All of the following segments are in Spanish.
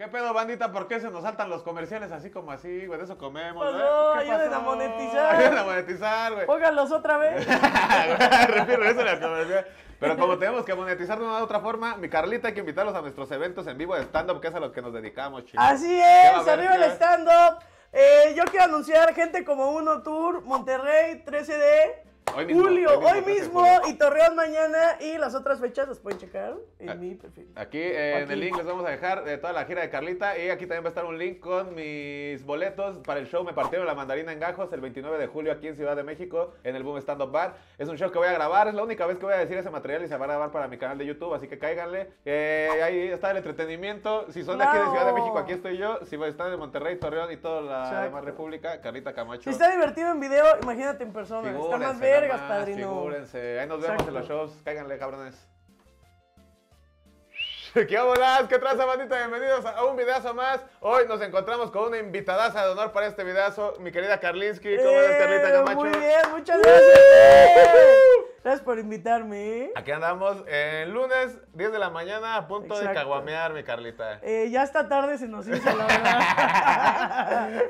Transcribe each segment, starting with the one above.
¿Qué pedo, bandita? ¿Por qué se nos saltan los comerciales así como así, güey? De eso comemos, güey. ¿Qué ayuden a monetizar. Ayuden a monetizar, güey. Pónganlos otra vez. Refiero eso a la comercial. Pero como tenemos que monetizar de una u otra forma, mi Carlita hay que invitarlos a nuestros eventos en vivo de stand-up, que es a lo que nos dedicamos, chicos. Así ¿Qué va a es, arriba el stand-up. Eh, yo quiero anunciar gente como Uno Tour, Monterrey, 13 de Hoy mismo, julio, hoy mismo, hoy 13 de mismo, julio. y Torreón mañana, y las otras fechas las pueden checar en Ah. mi perfil. Aquí eh, en Aquí. el link les vamos a dejar de toda la gira de Carlita y aquí también va a estar un link con mis boletos para el show Me Partieron la Mandarina en Gajos el 29 de julio aquí en Ciudad de México en el Boom Stand Up Bar. Es un show que voy a grabar, es la única vez que voy a decir ese material y se va a grabar para mi canal de YouTube, así que cáiganle. Eh, ahí está el entretenimiento. Si son de aquí de Ciudad de. México, aquí estoy yo. Si están de Monterrey, Torreón y toda la Exacto. demás república, Carlita Camacho. Si está divertido en video, imagínate en persona. Está más vergas, padrino. Figúrense. Ahí nos vemos en los Exacto. shows. Cáiganle, cabrones. ¿Qué bolas? ¿Qué traza, bandita? Bienvenidos a un videazo más. Hoy nos encontramos con una invitadaza de honor para este videazo, mi querida Karlinsky. ¿Cómo Eh, eres, Carlita Camacho? Muy bien, muchas gracias. Eh. Gracias por invitarme. ¿eh? Aquí andamos el lunes, 10 de la mañana, a punto de caguamear, mi Carlita. Eh, ya esta tarde se nos hizo, la verdad.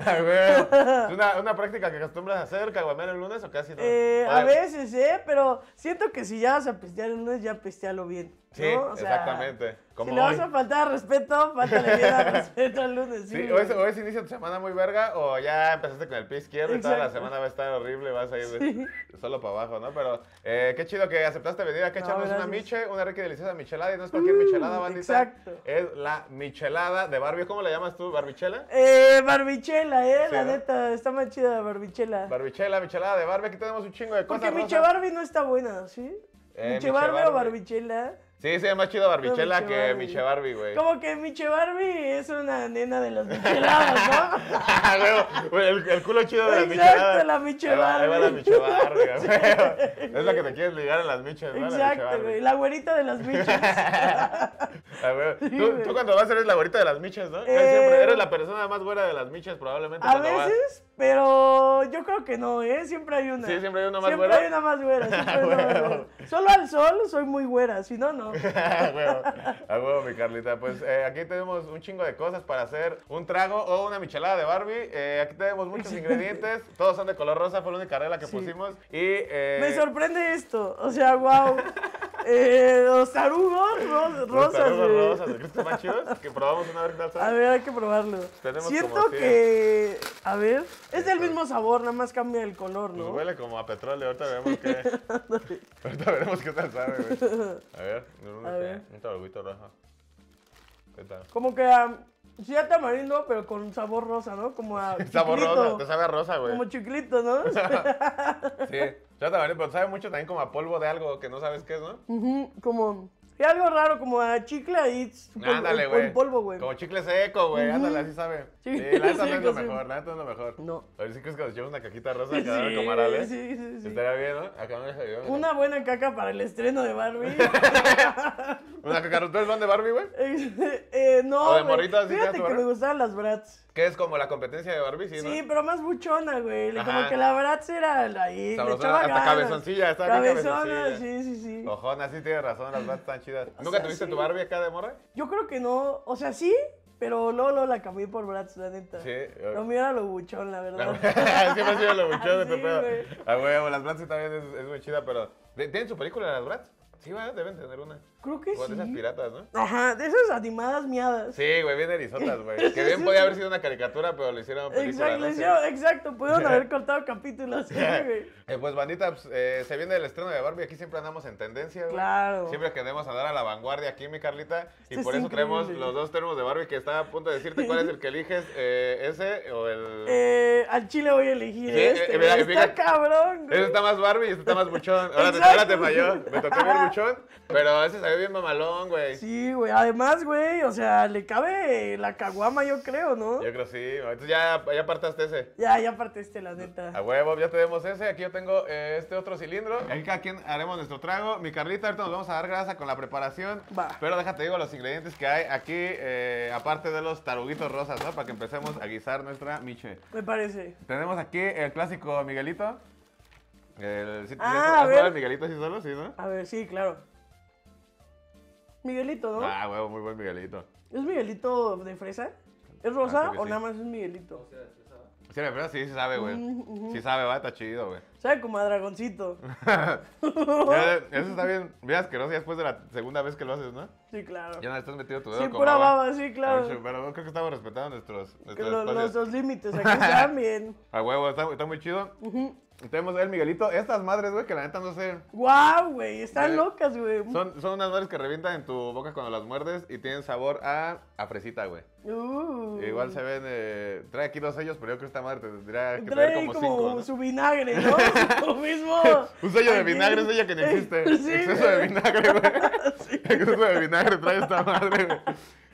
Ay, güey. ¿Es una, una práctica que acostumbras a hacer, caguamear el lunes o casi no? Eh, a veces, ¿eh? Pero siento que si ya vas a pistear el lunes, ya pistealo bien. ¿no? Sí, O sea, exactamente. Como si le vas a faltar respeto, faltale bien al respeto al lunes. Sí, Sí, hoy, hoy se inicia tu semana muy verga o ya empezaste con el pie izquierdo y toda la semana va a estar horrible, vas a ir Sí. solo para abajo, ¿no? Pero eh, qué chido que aceptaste venir aquí a No, echarnos una gracias. miche, una rica y deliciosa michelada y no es cualquier michelada, Mm, bandita. exacto. Es la michelada de Barbie. ¿Cómo la llamas tú? ¿Barbichela? Eh, barbichela, ¿eh? Sí, la ¿no? neta, está más chida la barbichela. Barbichela, michelada de Barbie. Aquí tenemos un chingo de cosas. Porque Miche. Barbie no está buena, ¿sí? Eh, Miche Barbie o barbichela. Sí, se llama chido Barbichela Miche que Barbie. Miche Barbie, güey. Como que Miche Barbie es una nena de los michelados, ¿no? Ah, güey, el, el culo chido de la Exacto, michelada. la Miche Ahí va- Ahí va la Barbie. Miche Barbie, güey. Es la que te quieres ligar en las miches, ¿no? La Miche Exacto, Barbie. güey. La güerita de las miches. Ah. Sí, tú, cuando vas eres la güerita de las miches, ¿no? Eh, siempre eres la persona más güera de las miches probablemente A vas. veces, pero yo creo que no, ¿eh? Siempre hay una. Sí, siempre hay una más Siempre güera. hay una más güera. siempre hay una más Huevo. güera. Solo al sol soy muy güera, si no, no. a huevo, a huevo, mi Carlita. Pues eh, aquí tenemos un chingo de cosas para hacer un trago o una michelada de Barbie. Eh, aquí tenemos muchos ingredientes. Todos son de color rosa, fue la única regla que Sí. pusimos. Y. eh, Me sorprende esto. O sea, wow. Eh, los tarugos ro- los rosas, tarugos güey. rosas. ¿Crees que están más chidos? Que probamos una vez tal A ver, hay que probarlo. Tenemos Siento como que. A ver. Es del mismo sabor, nada más cambia el color, Pues ¿no? huele como a petróleo. Ahorita veremos qué. Ahorita veremos qué tal sabe, güey. A ver, A ver. un taruguito rojo. ¿Qué tal? Como que a. Sí, a tamarindo, pero con sabor rosa, ¿no? Como a. Sabor chiclito. rosa, te sabe a rosa, güey. Como chiclito, ¿no? Sí, ya también, pero sabe mucho también como a polvo de algo que no sabes qué es, ¿no? Ujú, como. Sí, algo raro, como a chicle ahí. con- Ándale, con güey. polvo, güey. Como chicle seco, güey. Ándale, así sabe. Sí, Sí, la neta no es lo mejor, la neta no es lo mejor. No. A ver si crees que nos echamos una cajita rosa Sí, que daban como arales. sí, sí, sí. Estaría bien, ¿no? Acá me deja yo. Una buena caca para el estreno de Barbie. Una caca. ¿Tú eres fan de Barbie, güey? eh, no, O de güey. morritas, ¿sí te Fíjate que me gustaban las Bratz. Que es como la competencia de Barbie, sí, ¿no? Sí, pero más buchona, güey. Ajá. Como que la Bratz era ahí. le Sabrosona, echaba hasta cabezoncilla, bien Cabezona, sí, sí, sí. Ojona, sí tienes razón, las bats están chidas. O ¿Nunca sea, tuviste sí. tu Barbie acá de morra? Yo creo que no. O sea, sí, pero luego, luego la cambié por Bratz, la neta. Sí. Lo mío era lo buchón, la verdad. Siempre ha sido lo mucho de tu pedo. güey. A huevo, las Bratz sí también es, es muy chida, pero. ¿de- ¿Tienen su película las Bratz? Sí, va, deben tener una. Creo que de esas sí. piratas, ¿no? Ajá, de esas animadas miadas. Sí, güey, bien erizotas, güey. Que bien podía haber sido una caricatura, pero lo hicieron película, Exacto, ¿no? le Sí. hicieron- exacto, pudieron haber cortado capítulos. sí, güey. Eh, pues, bandita, pues, eh, se viene el estreno de Barbie. Aquí siempre andamos en tendencia, güey. Claro. Siempre queremos andar a la vanguardia aquí, mi Carlita. Y Esto por es eso traemos increíble. los dos termos de Barbie que estaba a punto de decirte cuál es el que eliges, eh, ese o el... Eh, al chile voy a elegir Sí, este. eh, mira, está cabrón, güey. Ese está más Barbie y este está más buchón. Ahora te, Exacto. ahora te falló. Me tocó bien buchón, pero ese salió bien mamalón, güey. Sí, güey. Además, güey, o sea, le cabe la caguama, yo creo, ¿no? Yo creo sí. Entonces ya, ya apartaste ese. Ya, ya partiste la neta. A huevo, ya tenemos ese. Aquí yo tengo eh, este otro cilindro. Aquí cada quien haremos nuestro trago. Mi Carlita, ahorita nos vamos a dar grasa con la preparación. Va. Pero déjate digo los ingredientes que hay aquí, eh, aparte de los taruguitos rosas, ¿no? Para que empecemos a guisar nuestra miche. Me parece. Tenemos aquí el clásico Miguelito. El, ¿sí- sí- Ah, ¿Has a ver. Miguelito así solo? Sí, ¿no? A ver, sí, claro. Miguelito, ¿no? Ah, huevo, muy buen Miguelito. ¿Es Miguelito de fresa? ¿Es Ah, rosa creo que o sí. nada más es Miguelito? Sí, la verdad sí, sí sabe, güey. Sí sabe, va, está chido, güey. Sabe como a dragoncito. Ya, Eso está bien. Mira, asqueroso ya después de la segunda vez que lo haces, ¿no? Sí, claro. Ya no estás metido tu dedo Sí, con pura baba. baba, sí, claro. Pero creo que estamos respetando nuestros, Que nuestros lo- espacios. los dos límites aquí están bien. A huevo, está, está muy chido. Tenemos el Miguelito. Estas madres, güey, que la neta no sé. Guau, güey, están Eh, locas, güey. Son, son unas madres que revientan en tu boca cuando las muerdes y tienen sabor a, a fresita, güey. Uh. Igual se ven. eh, trae aquí dos sellos, pero yo creo que esta madre te tendría que Trae traer como, como, cinco. ¿no? su vinagre, ¿no? Lo mismo. Un sello de vinagre, un sello que no existe. Sí, Exceso güey. de vinagre, güey. Exceso de vinagre trae esta madre, güey.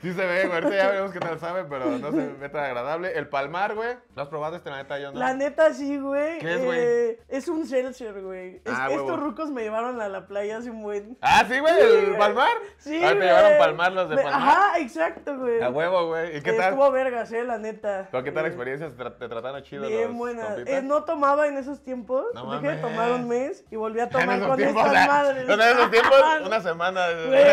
Sí se ve, güey. Ahorita ya veremos qué tal sabe, pero no se ve tan agradable. El palmar, güey. ¿Lo has probado este, la neta? Yo no. La neta sí, güey. ¿Qué es, güey? Eh, es un seltzer, güey. Ah, estos rucos me llevaron a la playa hace un buen. Ah, sí, güey, el palmar. Sí, Ah, te llevaron palmar los de Me- palmar. Ajá, exacto, güey. A huevo, güey. ¿Y qué tal? Estuvo vergas, eh, la neta. ¿Pero qué tal Eh, experiencia? ¿Te, te trataron chido Bien los buena. compitas? Eh, no tomaba en esos tiempos. No Dejé de tomar un mes y volví a tomar con tiempos, estas o sea, madres. En esos tiempos, una semana. Güey,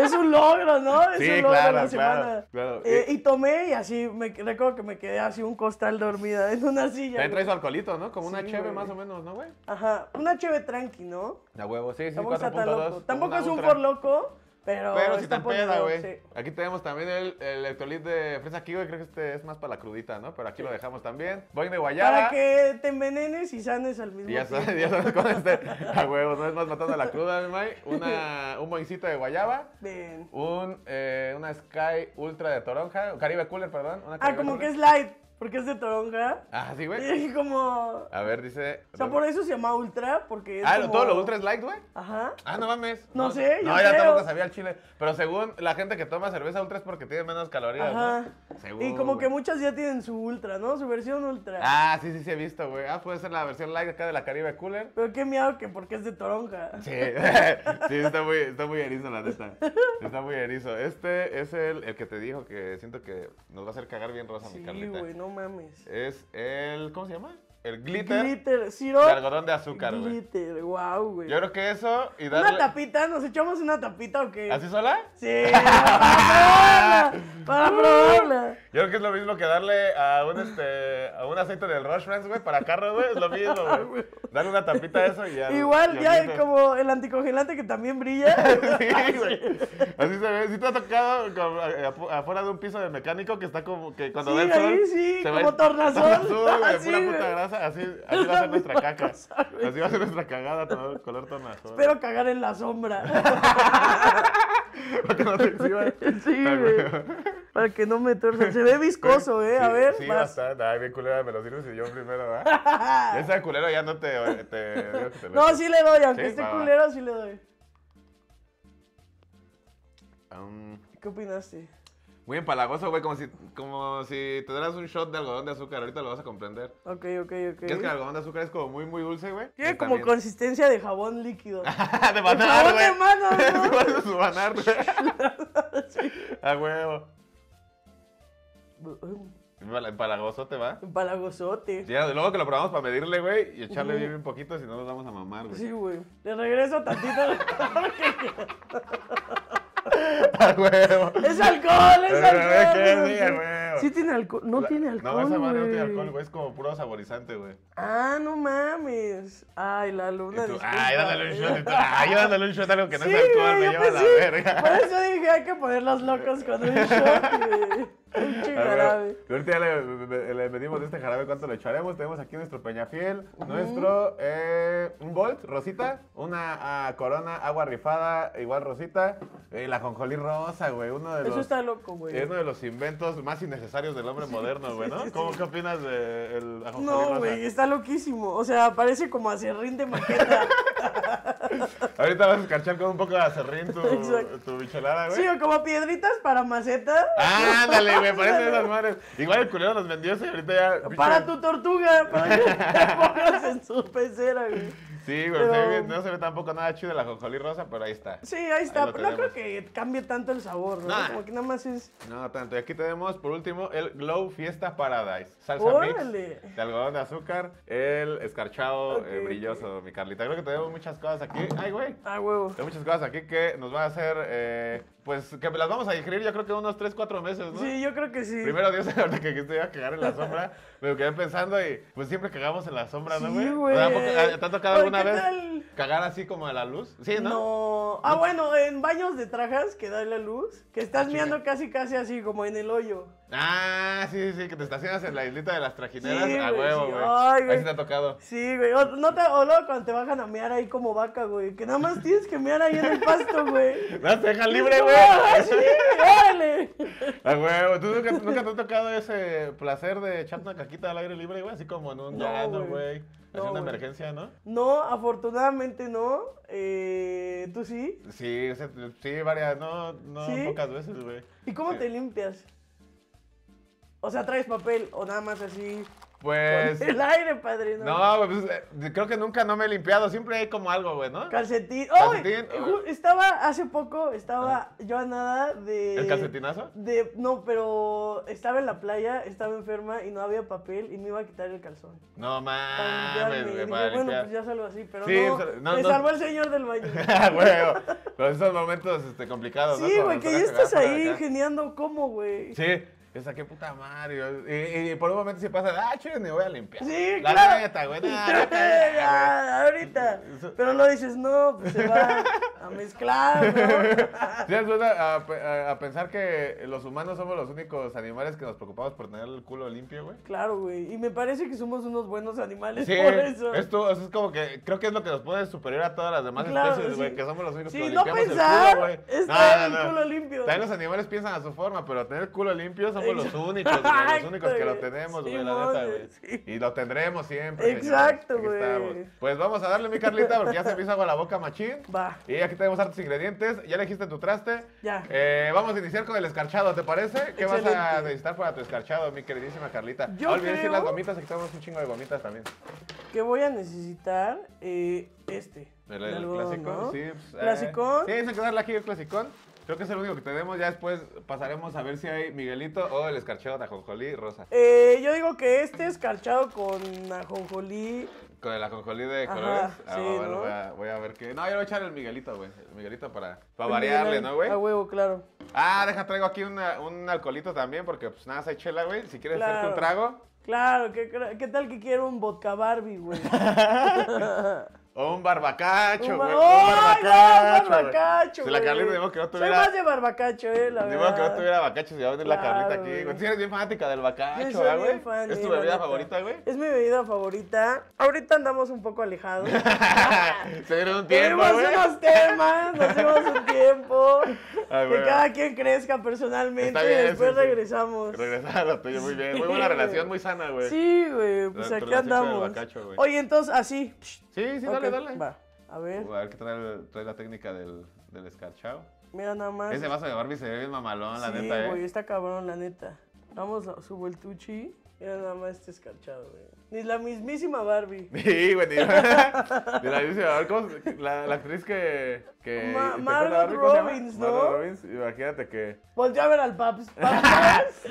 es un logro, ¿no? Es Sí, un logro claro, la claro, semana. claro. Eh, y tomé y así, me recuerdo que me quedé así un costal dormida en una silla. También trae güey. su alcoholito, ¿no? Como una cheve güey. más o menos, ¿no, güey? Ajá, una cheve tranqui, ¿no? A huevo, sí, sí, Tampoco está tan 4.2. loco. Tampoco es un por loco, pero. Pero si te peda, güey. sí. Aquí tenemos también el, el electrolit de fresa aquí, güey. Creo que este es más para la crudita, ¿no? Pero aquí lo dejamos también. Boing de guayaba. Para que te envenenes y sanes al mismo Y ya tiempo. sabes, ya sabes con este. A huevo, no es más matando la cruda, mi May. Una, un boincito de guayaba. Bien. Un, eh, una Sky Ultra de toronja. Caribe Cooler, perdón. Una Ah, como Cooler. que es light, porque es de toronja. Ah, sí, güey. Y como. A ver, dice. O sea, por eso se llama ultra, porque es Ah, como... todo lo ultra es light, güey. Ajá. Ah, no mames. No sé, No, yo ya creo. tampoco sabía el chile. Pero según la gente que toma cerveza ultra es porque tiene menos calorías, Ajá. ¿no? Según, Y como que muchas ya tienen su ultra, ¿no? Su versión ultra. Ah, sí, sí, sí he visto, güey. Ah, puede ser la versión light acá de la Caribe Cooler. Pero qué miedo que porque es de toronja. Sí, sí, está muy, está muy erizo, la neta. Está muy erizo. Este es el, el que te dijo que siento que nos va a hacer cagar bien rosa, mi Sí, Carlita. güey, no mames. Es el, ¿cómo se llama? El glitter, Glitter, de algodón de azúcar, güey. Glitter, wow, güey. Yo creo que eso y ¿Una darle... tapita? ¿Nos echamos una tapita o qué? ¿Así sola? Sí, para probarla. Para probarla. Yo creo que es lo mismo que darle a un, este, a un aceite del Rush Friends, güey, para carro, güey. Es lo mismo, güey. Darle una tapita a eso y ya. Igual, ya como el anticongelante que también brilla. Sí, güey. Así se ve. Si te ha tocado como, eh, afu- afuera de un piso de mecánico que está como que cuando Sí, ve el sol. ahí sí, se como tornasol. tornasol, güey, Así, pura puta grasa. Así, así va a ser nuestra caca. cosa. Así va a ser nuestra cagada, todo, color tornasol. Espero cagar en la sombra. Para que no te exhiban. Sí, Ah, güey. Para que no me tuerzan. Se ve viscoso, ¿eh? A Sí, ver, Sí, vas. bastante. Ay, bien culera, me lo sirves y yo primero, ¿verdad? Sea culero, ya no te. te digo que te lo No, sí le doy, aunque Sí, esté culero, sí le doy. Um, ¿Qué opinaste? Muy empalagoso, güey, como si, como si te dieras un shot de algodón de azúcar. Ahorita lo vas a comprender. Ok, ok, ok. ¿Qué es que el algodón de azúcar es como muy, muy dulce, güey? Tiene como también- consistencia de jabón líquido. de banar, güey. de mano, ¿no? De su banar, güey. A huevo. Empalagoso te va. Empalagosote. Ya, luego que lo probamos para medirle, güey, y echarle bien, bien poquito, si no nos vamos a mamar, güey. Sí, güey. Le regreso tantito. A huevo. es alcohol, es alcohol. Sí, a huevo. Sí tiene alcohol. No La- tiene alcohol, No, esa madre no tiene alcohol, güey, es como puro saborizante, güey. Ah, no mames. Ay, la luna. tú, ay, dándole un shot, y tú, ay, yo dándole un shot a algo que no Sí, es alcohol, güey, me yo lleva a la pensé- verga. Por eso dije, hay que ponerlos locos con un shot, güey. Un chingarabe. Ahorita ya le, le- de este jarabe cuánto le echaremos. Tenemos aquí nuestro peñafiel, nuestro eh, un Bolt, rosita, una ah, corona, agua rifada, igual rosita, eh, la jonjolí rosa, güey, uno de Eso los... está loco, güey. Es uno de los inventos más innecesarios del hombre moderno, güey, ¿no? ¿Cómo, ¿Qué opinas de el ajonjolí No, rosa? güey, está loquísimo. O sea, parece como acerrín de maqueta. Ahorita vas a escarchar con un poco de acerrín tu, Exacto. tu bichelada, güey. Sí, o como piedritas para maceta. Ándale, güey, parecen esas madres. Igual el culero nos vendió y ahorita ya... Para tu tortuga, para que te pongas en su pecera, güey. Sí, güey, Pero- no se ve tampoco nada chido la jonjolí rosa, pero ahí está. Sí, ahí está. pero no creo tenemos. que cambie tanto el sabor, ¿no? Nah. Como que nada más es. No tanto. Y aquí tenemos, por último, el Glow Fiesta Paradise. Salsa ¡Órale! mix de algodón de azúcar, el escarchado eh, brilloso, mi Carlita. Creo que tenemos muchas cosas aquí. Ay, güey. Ah, huevo. Hay muchas cosas aquí que nos van a hacer, eh, pues, que las vamos a digerir yo creo que unos 3, 4 meses, ¿no? Sí, yo creo que sí. Primero Dios, ahorita que estoy a cagar en la sombra, me quedé pensando y pues siempre cagamos en la sombra, ¿no, Sí, güey? güey. O sea, ¿a poco- ¿Te ha tocado alguna ¿qué vez tal? cagar así como a la luz? Sí, ¿no? No. Ah, bueno, en baños de trajas que da la luz, que estás Ah, mirando casi, casi así, como en el hoyo. Ah, sí, sí, que te estacionas en la islita de las trajineras Sí, a huevo, sí. güey. Ay, Ahí sí te ha tocado. Sí, güey. O, no te, o luego cuando te bajan a mear ahí como vaca, güey. Que nada más tienes que mear ahí en el pasto, güey. No, te dejan libre, güey. ¡Ah, sí! ¡Órale! A huevo. ¿Tú nunca, nunca te ha tocado ese placer de echar una caquita al aire libre, güey? Así como en un No, llano, güey. güey. Así No, una emergencia, ¿no? No, afortunadamente no. Eh, ¿Tú sí? Sí, sí, varias, no, no ¿Sí? pocas veces, güey. ¿Y cómo Sí. te limpias? O sea, ¿traes papel o nada más así? Pues. Con el aire, padrino. No, pues, eh, creo que nunca no me he limpiado. Siempre hay como algo, güey, ¿no? Calcetín. Ju- Estaba, hace poco, estaba yo a nada de... ¿El calcetinazo? De, no, pero estaba en la playa, estaba enferma y no había papel y me iba a quitar el calzón. No mames, güey, bueno, pues ya salgo así, pero Sí, no, me no. salvó el señor del baño. Ah, güey, pero esos momentos este, complicados, ¿no? sí, güey, que ya estás ahí ingeniando cómo, güey. Sí, esa qué puta madre. Y, y por un momento sí pasa, ah, chido, ni voy a limpiar. Sí, La claro. neta, güey, ahorita. Pero lo dices, no, pues se va a mezclar, ¿no? ¿Sí has vuelto a, a- a pensar que los humanos somos los únicos animales que nos preocupamos por tener el culo limpio, güey? Claro, güey. Y me parece que somos unos buenos animales Sí, por eso. esto o sea, es como que creo que es lo que nos pone superior a todas las demás Claro, especies, güey, sí. que somos los únicos que nos no limpiamos pensar el culo, güey. es No, no, el no. culo limpio. También los animales piensan a su forma, pero tener el culo limpio somos los Exacto. únicos, güey, los únicos que lo tenemos, güey, Sí, la neta, güey. sí. Y lo tendremos siempre. Exacto, güey. Pues vamos a darle, mi Carlita, porque ya se hizo agua la boca machín. Va. Y aquí tenemos hartos ingredientes. ¿Ya elegiste tu traste? Ya. Eh, vamos a iniciar con el escarchado, ¿te parece? ¿Qué vas a necesitar para tu escarchado, mi queridísima Carlita? Yo no olvides creo- las gomitas, aquí tenemos un chingo de gomitas también. Que voy a necesitar eh, este. El, el algodón, clásico, ¿no? sí. pues, eh, ¿Clasicón? sí, hay que darle aquí el clasicón. Creo que es el único que tenemos. Ya después pasaremos a ver si hay Miguelito o el escarchado de ajonjolí rosa. Eh, yo digo que este escarchado con ajonjolí. Con el ajonjolí de Ajá, colores. Ah, sí, bueno, ¿no? voy, a, voy a ver qué. No, yo voy a echar el Miguelito, güey. El Miguelito para, para el variarle, Miguel ¿no, güey? A huevo, claro. Ah, deja, traigo aquí una- un alcoholito también, porque pues nada, hay chela, güey. Si quieres hacerte un Claro. trago. Claro, ¿qué, qué tal que quiero un vodka Barbie, güey? O un barbacacho, Un güey. Un ¡Ay, no, barbacacho. güey. barbacacho, Si la! Carlita, digo que no Soy tuviera. más de barbacacho, eh, la modo que no verdad. tuviera bacacho, si va a venir la Carlita Claro, aquí. güey. Si eres bien fanática del Sí, bacacho, soy ¿verdad, güey? ¿Es tu bebida favorita, güey? Es mi bebida favorita. Ahorita andamos un poco alejados. Se viene un tiempo, Tenemos güey. unos temas, nos dimos un tiempo. Ay, que cada quien crezca personalmente y después sí, sí. regresamos. Regresar a lo tuyo, muy bien. Muy Sí, buena relación, muy sana, güey. Sí, güey, pues La aquí andamos. bacacho. Oye, entonces, así. Sí, sí, dale, dale. Va, a ver, A ver qué trae, trae la técnica del, del escarchado. mira nada más. Ese vaso de Barbie se ve bien mamalón, la sí, neta, güey, eh. está cabrón, la neta. Vamos a su vueltuchi. Mira nada más este escarchado, güey. Ni la mismísima Barbie. Sí, güey, ni Mira, dice, a ver, ¿cómo la, la actriz que... que Ma- Margot Barbie. Robbins, ¿no? Margot Robbins, imagínate que... Voltea a ver al Paps. ¿Paps? Sí,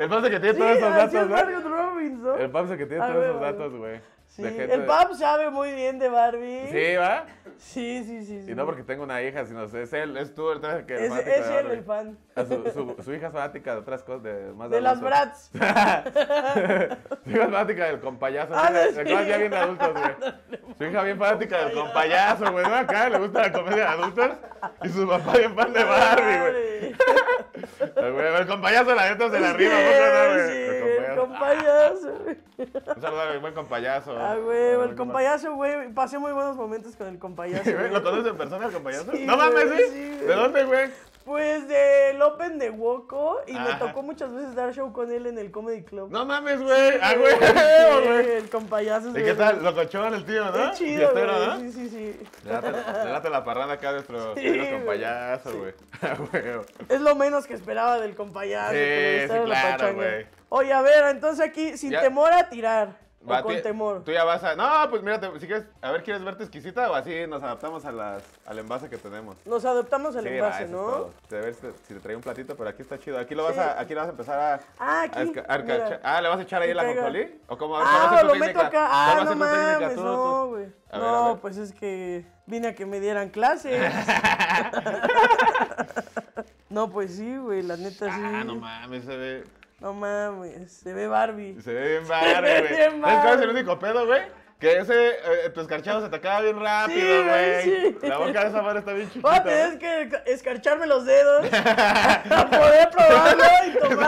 el Paps que tiene Sí, todos esos datos, es ¿no? Margot Robbins, ¿no? El Paps que tiene A todos ver, esos datos, güey. Sí, el Paps sabe muy bien de Barbie. Sí, ¿va? Sí, sí, sí. sí. Y no porque tengo una hija, sino es él, es tú el que Es, es de él el fan. Ah, Su, su, su hija es fanática de otras cosas, de más De las adultos. Bratz. Su hija es fanática del compayazo. Ah, de, sí. ya bien de adultos, güey. Su hija bien fanática del compayazo, güey. ¿no? Acá le gusta la comedia de adultos. Y su papá bien fan de Barbie, güey. Ah. El compayazo, la neta, se la arriba, Sí, ¿poco no, güey? El compayazo. Un saludo al buen compayazo. Ah, güey, el compayazo, güey. Pasé muy buenos momentos con el compayazo. ¿Lo conoces en persona, el compayazo? No mames, güey, ¿sí? ¿De dónde, güey? Pues del Open de Woco y me tocó muchas veces dar show con él en el Comedy Club. No mames, güey. Ah, güey. Sí, el compayazo. ¿Y qué tal? Locochón el tío, ¿no? Qué chido, Fiestero, güey. ¿no? Sí, sí, sí. Late la parranda acá a nuestro Sí, güey. compayazo, güey. Ah, güey. Es lo menos que esperaba del compayazo. Sí, sí, claro, güey. Oye, a ver, entonces aquí, sin Ya. temor a tirar. ¿O Va, con temor? Tú ya vas a. No, pues mírate, si quieres, a ver, ¿quieres verte exquisita o así nos adaptamos a las, al envase que tenemos? Nos adaptamos al Sí, va, envase, ¿no? todo. Te ves si si te trae un platito, pero aquí está chido. Aquí lo vas Sí. a, aquí lo vas a empezar a. Ah, a aquí, a mira. ah, ¿le vas a echar ahí la caiga. ajonjolí? ¿O cómo? ¿Cuál va a Ah, tu lo meto acá. ¿Cuál Ah, a no mames, Tú, no, güey. A ver, a No, ver. pues es que vine a que me dieran clases. no, pues sí, güey, la neta sí. Ah, no mames, se ve. No mames, se ve Barbie. Se ve bien Barbie, güey. ¿Sabes cuál es el único pedo, güey? Que ese, eh, tu escarchado se te acaba bien rápido, Sí, güey. güey, sí. La boca de esa madre está bien chiquita. A tener que escarcharme los dedos para poder probarlo y tomarlo.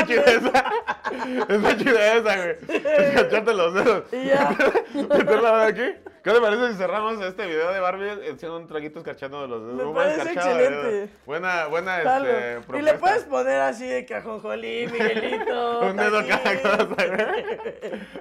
Está chida esa, güey. Escarcharte los dedos. Y ya. Meter la mano aquí. ¿Qué te parece si cerramos este video de Barbie haciendo un traguito escarchando los dedos? Me parece de excelente. Buena, buena, este, y le propuesta. puedes poner así de cajonjolí, Miguelito. Un dedo cada cosa, güey.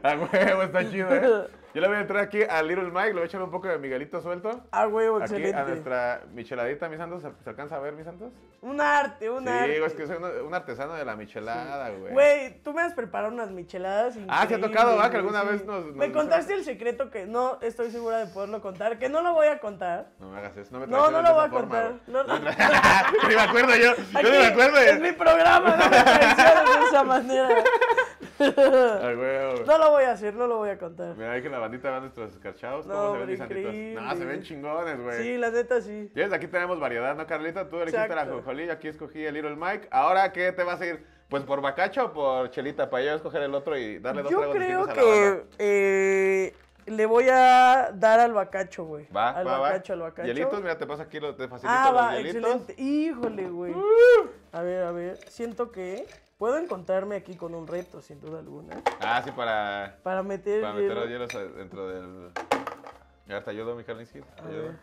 A huevo, está chido, ¿eh? Yo le voy a entrar aquí a Little Mike, le voy a echar un poco de Miguelito suelto. Ah, huevo, Aquí excelente. a nuestra micheladita, mis santos. ¿Se, se alcanza a ver, mis santos? Un arte, un Sí, arte. güey, es que soy un, artesano de la michelada, güey. Güey, tú me has preparado unas micheladas Ah, ¿te ha tocado, va? Que alguna sí. vez nos- nos Me contaste el secreto que no estoy segura de poderlo contar, que no lo voy a contar. No me hagas eso, no me No, no lo voy a contar. No, no. Ni me acuerdo yo, yo Aquí ni me acuerdo. Es mi programa, no me traiciones de esa manera. Ay, güey, No lo voy a hacer, no lo voy a contar. Mira ahí que la bandita van nuestros escarchados. No, ¿Cómo se ven. No, se ven chingones, güey. Sí, la neta sí. Aquí tenemos variedad, ¿no, Carlita? Tú elegiste la yo aquí escogí el Little Mike. Ahora, ¿qué te vas a ir? Pues por bacacho o por chelita, para yo escoger el otro y darle dos Yo creo que eh, le voy a dar al bacacho, güey. Va, al va, bacacho, va. al bacacho. Hielitos, mira, te paso aquí, te facilito Ah, los va, hielitos. excelente. Híjole, güey. A ver, a ver. Siento que puedo encontrarme aquí con un reto, sin duda alguna. Ah, sí, para, Para meter. para meter los hielos dentro del... Ya te ayudo, mi. Te ayudo.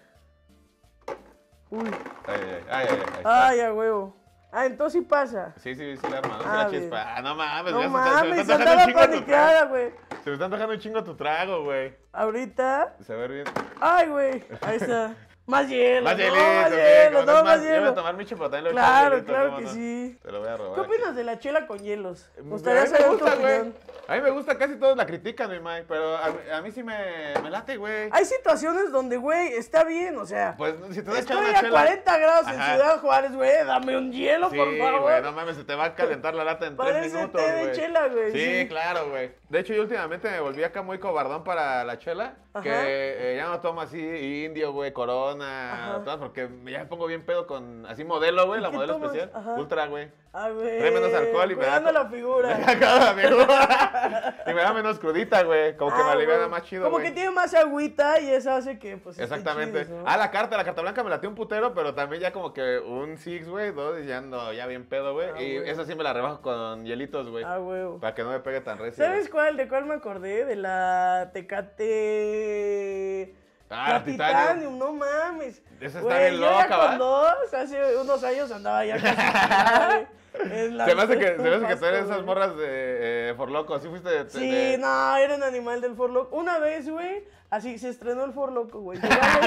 Uy. Ay, ay, ay, ay, ay, está. Ay, a huevo. Ah, entonces sí pasa. Sí, sí, sí, la arma, ¿no? Sí, Ah, la bien. chispa. Ah, no mames, No ya se, está- se me mames, paniqueada, güey. Se me está antojando un chingo tu trago, güey. Ahorita. Se ve bien. Ay, güey. Ahí está. Más hielo. Más no, hielito, más hielo, no, no más Yo voy a hielo. tomar mi chipotán echar Claro, claro ¿cómo que no? sí. Te lo voy a robar. ¿Qué aquí. opinas de la chela con hielos? Me A gustaría me saber tu güey. A mí me gusta, casi todos la critican, mi Mike, pero a, mí- a mí sí me, me late, güey. Hay situaciones donde, güey, está bien, o sea. Pues si te a Estoy una a chela... 40 grados en Ajá. Ciudad Juárez, güey. Dame un hielo, Sí, por favor. güey, no mames, se te va a calentar la lata en tres Parece minutos, té de güey. chela, güey, Sí, sí. claro, güey. De hecho, yo últimamente me volví acá muy cobardón para la chela, Ajá. que eh, ya no tomo así indio, güey, corona, Ajá. todas, porque ya me pongo bien pedo con así modelo, güey, ¿Y la modelo tomas? especial, ultra, güey. Ah, güey. Trae menos alcohol y me da la figura. Cada figura. y me da menos crudita, güey, como que Ah, me aliviana güey. más chido, Como güey. que tiene más agüita y eso hace que, pues, Exactamente. chido, ¿no? Ah, la carta, la carta blanca me latió un putero, pero también ya como que un six, güey, dos, y ya ando ya bien pedo, güey. Ah, y güey. esa sí me la rebajo con hielitos, güey. Ah, güey. Para que no me pegue tan recio. ¿Sabes cuál? ¿De cuál me acordé? De la Tecate. Ah, la Titanium. Titanium, no mames. Esa está bien loca, ¿va? con dos, hace unos años andaba ya casi. Se me hace que, se me hace que tú eres esas morras de eh, Forloco. ¿Sí fuiste de, de- Sí, no, era un animal del Forloco. Una vez, güey, así se estrenó el Forloco, güey. ¿Se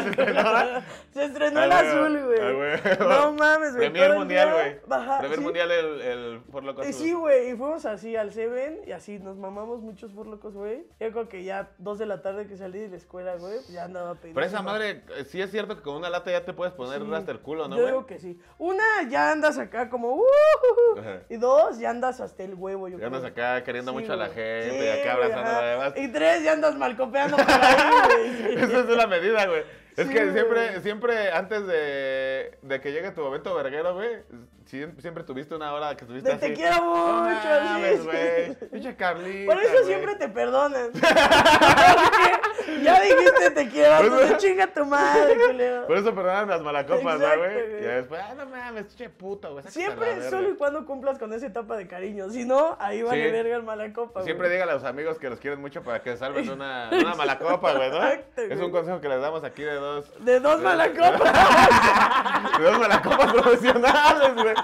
estrenó? Se estrenó Ah, el güey, azul, ah, güey. güey. No mames, güey. Premier mundial, güey. Premier sí. mundial el, el Forloco azul. sí, güey, y fuimos así al Seven y así nos mamamos muchos furlocos, güey. Yo creo que ya dos de la tarde que salí de la escuela, güey, pues ya andaba pedindo. Pero esa madre, eh, sí es cierto que con una lata ya te puedes poner Sí. hasta el culo, ¿no, Yo güey? digo que sí. Una, ya andas acá como, uh, y dos, ya andas hasta el huevo, yo Ya andas acá queriendo Sí, mucho a la güey. gente y acá güey, abrazando a ajá. la demás. Y tres, ya andas malcopeando güey. Esa es la medida, güey. Es Sí, que güey. siempre, siempre antes de, de que llegue tu momento verguero, güey, siempre, siempre tuviste una hora que estuviste De así. te quiero mucho, sí. güey. Pinche Carlita, Por eso güey. siempre te perdonan. Porque ya dijiste te quiero, eso- chinga tu madre, culero. Por eso perdonan las malacopas, ¿no, güey? Y después, ah, no mames, pinche puto, güey. Siempre, solo y cuando cumplas con esa etapa de cariño. Si no, ahí vale Sí. verga el mala copa, Siempre dígale a los amigos que los quieren mucho para que salven de una, de una mala copa, güey, ¿no? Exacto, Es un consejo que les damos aquí de dos, De dos mala copas. de dos malacopas profesionales, güey.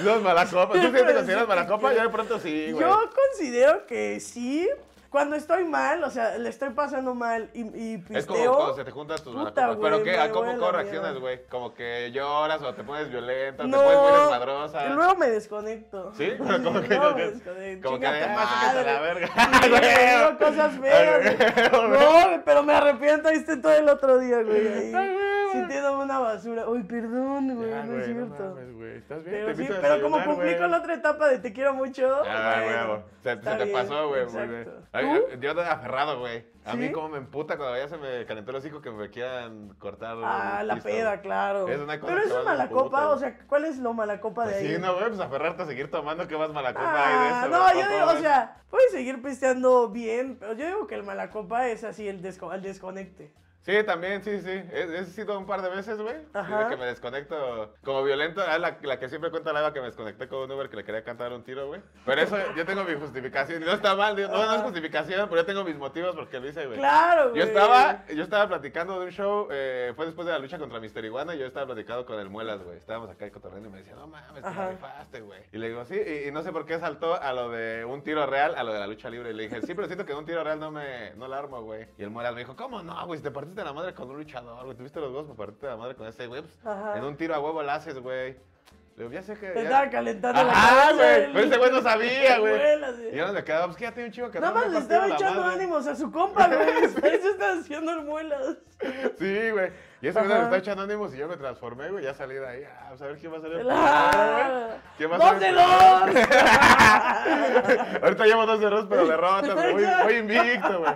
Dos malacopas. ¿Tú sí te consideras malacopa? Yo de pronto sí, güey. Yo considero que sí. Cuando estoy mal, o sea, le estoy pasando mal y, y pisteo. Es como cuando se te juntan tus puta, malacopas. ¿Pero qué? ¿A ¿Cómo, cómo reaccionas, güey? ¿Como que lloras o te pones violenta No, te pones muy desmadrosa? y luego me desconecto. ¿Sí? Pero como que, luego me desconecto. como que, sácate a la verga. Sí, güey, digo cosas feas. No, pero me arrepiento, ahí todo el otro día, güey, güey, Sintiéndome una basura. Uy, perdón, güey, Ya, no es güey, no cierto. mames, güey. ¿Estás bien? Pero Te sí, pero como cumplí güey. con la otra etapa de te quiero mucho. Ah, bueno, huevo. Se, se te pasó, güey. Ay, ¿Tú? Yo estoy aferrado, güey. A mí ¿Sí? como me emputa cuando ya se me calentó el hocico que me quieran cortar. Ah, la peda, güey. claro. Es una cosa Pero es de mala copa, güey. o sea, ¿cuál es lo mala copa de Pues ahí? sí, no, güey, pues aferrarte a seguir tomando, ¿qué más mala copa Ah, hay de eso? no, güey? yo digo, o sea, puedes seguir pisteando bien, pero yo digo que el mala copa es así, el, desco- el desconecte. Sí, también, sí, sí. He, he sido un par de veces, güey. de que me desconecto como violento. Ah, la, la que siempre cuenta la Eva que me desconecté con un Uber que le quería cantar un tiro, güey. Pero eso, yo tengo mi justificación. Y no está mal, no, no es justificación, pero yo tengo mis motivos porque lo hice, güey. Claro, güey. Yo estaba, yo estaba platicando de un show, eh, fue después de la lucha contra Mister Iguana, y yo estaba platicando con el Muelas, güey. Estábamos acá cotorreando y me decía, no mames, te rifaste, güey. Y le digo, sí, y, y no sé por qué saltó a lo de un tiro real, a lo de la lucha libre. Y le dije, sí, pero siento que un tiro real no me, no la armo, güey. Y el Muelas me dijo, ¿cómo no, güey? Si te partiste la madre con un luchador, güey, tuviste los huevos para partirte la madre con ese, güey. pues, en un tiro a huevo la haces, güey. Le digo, ya sé que... Te ya- estaba calentando la Ajá, cabeza, güey. Pero ese güey no sabía, güey. Y no me quedaba, pues que ya tiene un chico que Nada más le estaba la echando madre". ánimos a su compa, güey. Eso está haciendo el muelas. Sí, güey. Y ese güey me está echando ánimos y yo me transformé, güey. Ya salí de ahí. Ah, pues a ver quién va a ser el güey. ¿Quién va a ¡Dos ser de el dos! Ahorita llevo dos derrotas, pero derrotas, güey. Voy invicto, güey.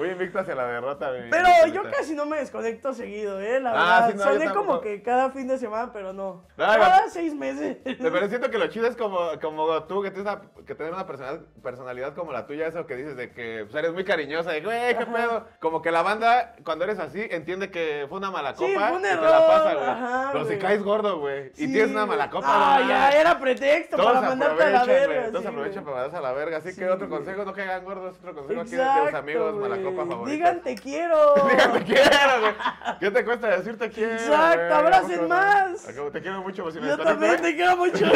Voy invicto hacia la derrota, güey. Pero yo casi no me desconecto seguido, ¿eh? La Ah, verdad. sí, no, Soné como tampoco. que cada fin de semana, pero no. No, cada no. seis meses. Pero siento que lo chido es como, como tú, que tienes una, que tienes una personal- personalidad como la tuya, eso que dices de que pues, eres muy cariñosa, de güey, qué Ajá. pedo. Como que la banda, cuando eres así, entiende que fue una mala copa Sí, fue un y te error, la pasa, güey. ajá, Pero si caes gordo, güey, y tienes una mala copa, Ah, ya era pretexto Todos para mandarte a la verga. sí, aprovechan para mandarse a la verga. Así Sí, que otro consejo, no caigan gordos. Otro consejo aquí de tus amigos, mala copa favorita. Digan te quiero. Digan te quiero, güey. ¿Qué te cuesta decirte quiero? Exacto, abracen más. ¿A cómo Te quiero mucho, me Yo también te quiero mucho.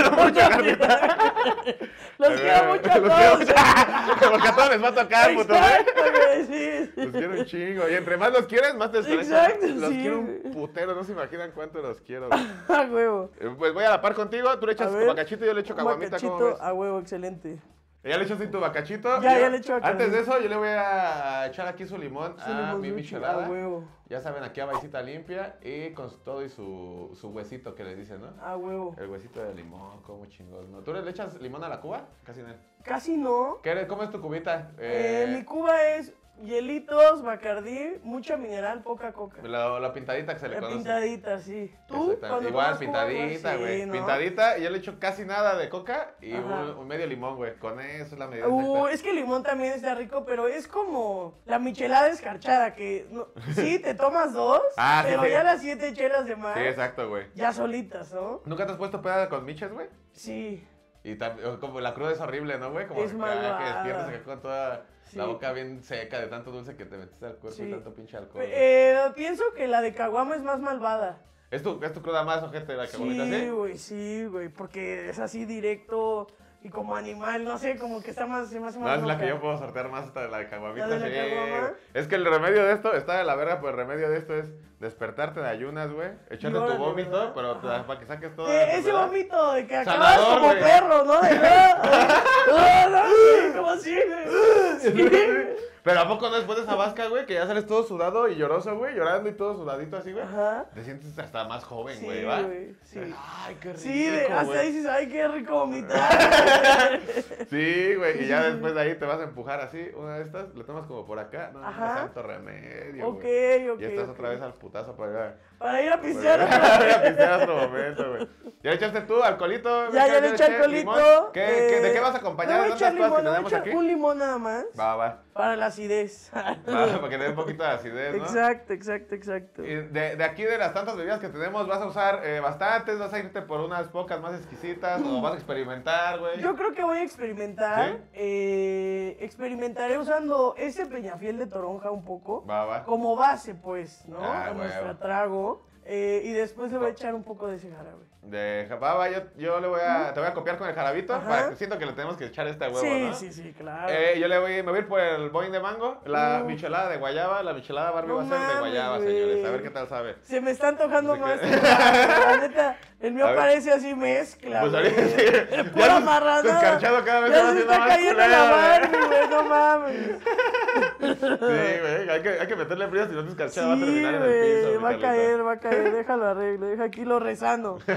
Los Eh, quiero mucho a los quiero todos. Porque a todos les va a tocar, puto, güey. Exacto, güey, sí. Los quiero un chingo. Y entre más los quieres, más te desconectas. Exacto, Los quiero un putero. No se imaginan cuánto los quiero. A huevo. Eh, Pues voy a la par contigo. Tú le echas bacachito y yo le echo caguamita. A huevo, excelente. Ya le echaste tu bacachito. Ya, Yo- ya le echo acá. Antes de eso, yo le voy a echar aquí su limón Su a limón mi michelada. A huevo. Ya saben, aquí a vaicita limpia y con todo y su, su huesito que le dicen, ¿no? A huevo. El huesito de limón, como chingón. ¿no? ¿Tú le echas limón a la cuba? Casi no. Casi no. ¿Qué eres? ¿Cómo es tu cubita? Eh, mi cuba es hielitos, bacardí, mucha mineral, poca coca. La, la pintadita que se le La conoce. pintadita, sí. ¿Tú? Igual, pintadita, sí, güey. ¿no? Pintadita, y yo le echo casi nada de coca y un, un medio limón, güey. Con eso es la medida Uh, es que el limón también está rico, pero es como la michelada escarchada, que no- sí, te tomas dos, Ah, sí, pero sí. ya las siete chelas de más, Sí, exacto, güey. ya solitas, ¿no? ¿Nunca te has puesto peda con miches, güey? Sí, Y como la cruda es horrible, ¿no, güey? Como Es que, malvada. que despiertas acá con toda Sí. la boca bien seca de tanto dulce que te metiste al cuerpo y Sí. tanto pinche alcohol. güey. Eh, pienso que la de caguama es más malvada. ¿Es, tu, ¿Es tu cruda más ojete la que vomita Sí, así? güey, sí, güey, porque es así directo y como animal, no sé, como que está más, me hace No, más es la que yo puedo sortear más hasta la de caguamita. ¿La de la sí. Es que el remedio de esto está de la verga, pues el remedio de esto es despertarte de ayunas, güey. Echarte tu vómito, pero para que saques todo. Eh, ese vómito de que acabas como perro, ¿no? De ah, no, sí, como así, güey. Sí. Pero ¿a poco no después de esa vasca, güey? Que ya sales todo sudado y lloroso, güey. Llorando y todo sudadito así, güey. Ajá. Te sientes hasta más joven, Sí, güey, ¿va? güey, sí. Ay, qué rico, Sí, de, hasta güey. dices, ay, qué rico vomitar. Sí, güey, y ya después de ahí te vas a empujar así, una de estas, le tomas como por acá, no, Ajá. santo remedio, ok, güey. ok. Y estás otra vez al putazo para allá. Para ir a Pues, pistear. Voy a otro momento, güey. ¿Ya le echaste tú alcoholito? Ya, ya le eché alcoholito. ¿Qué, qué- ¿De eh, qué vas a acompañar voy de a echar limón, le voy a echar aquí? un limón nada más. Va, va. Para la acidez. Para que le dé un poquito de acidez, ¿no? Exacto, exacto, exacto. Y de, de aquí, de las tantas bebidas que tenemos, vas a usar eh, bastantes, vas a irte por unas pocas más exquisitas, o vas a experimentar, güey. Yo creo que voy a experimentar. ¿Sí? eh, experimentaré usando ese peñafiel de toronja un poco. Va, va. Como base, pues, ¿no? Ah, huevo. nuestro trago. Eh, y después le voy a echar un poco de ese jarabe. De jababa, yo, yo le voy a, te voy a copiar con el jarabito, Ajá. para que siento que le tenemos que echar este huevo, sí, ¿no? sí, sí, claro. Eh, yo le voy, me voy a ir por el boing de mango, la Uh. michelada de guayaba, la michelada Barbie No va a ser de guayaba, señores, a ver qué tal sabe. Se me está antojando más. que- La neta, el mío parece así mezcla. Pues ahorita sí, pura marranada. descarchado cada vez Ya se está cayendo la. Barbie, güey, no mames. Sí, güey, hay que, hay que meterle frío, si no descarchado va a Sí, terminar en el piso. va a caer, va a caer, déjalo arreglo, deja aquí lo rezando.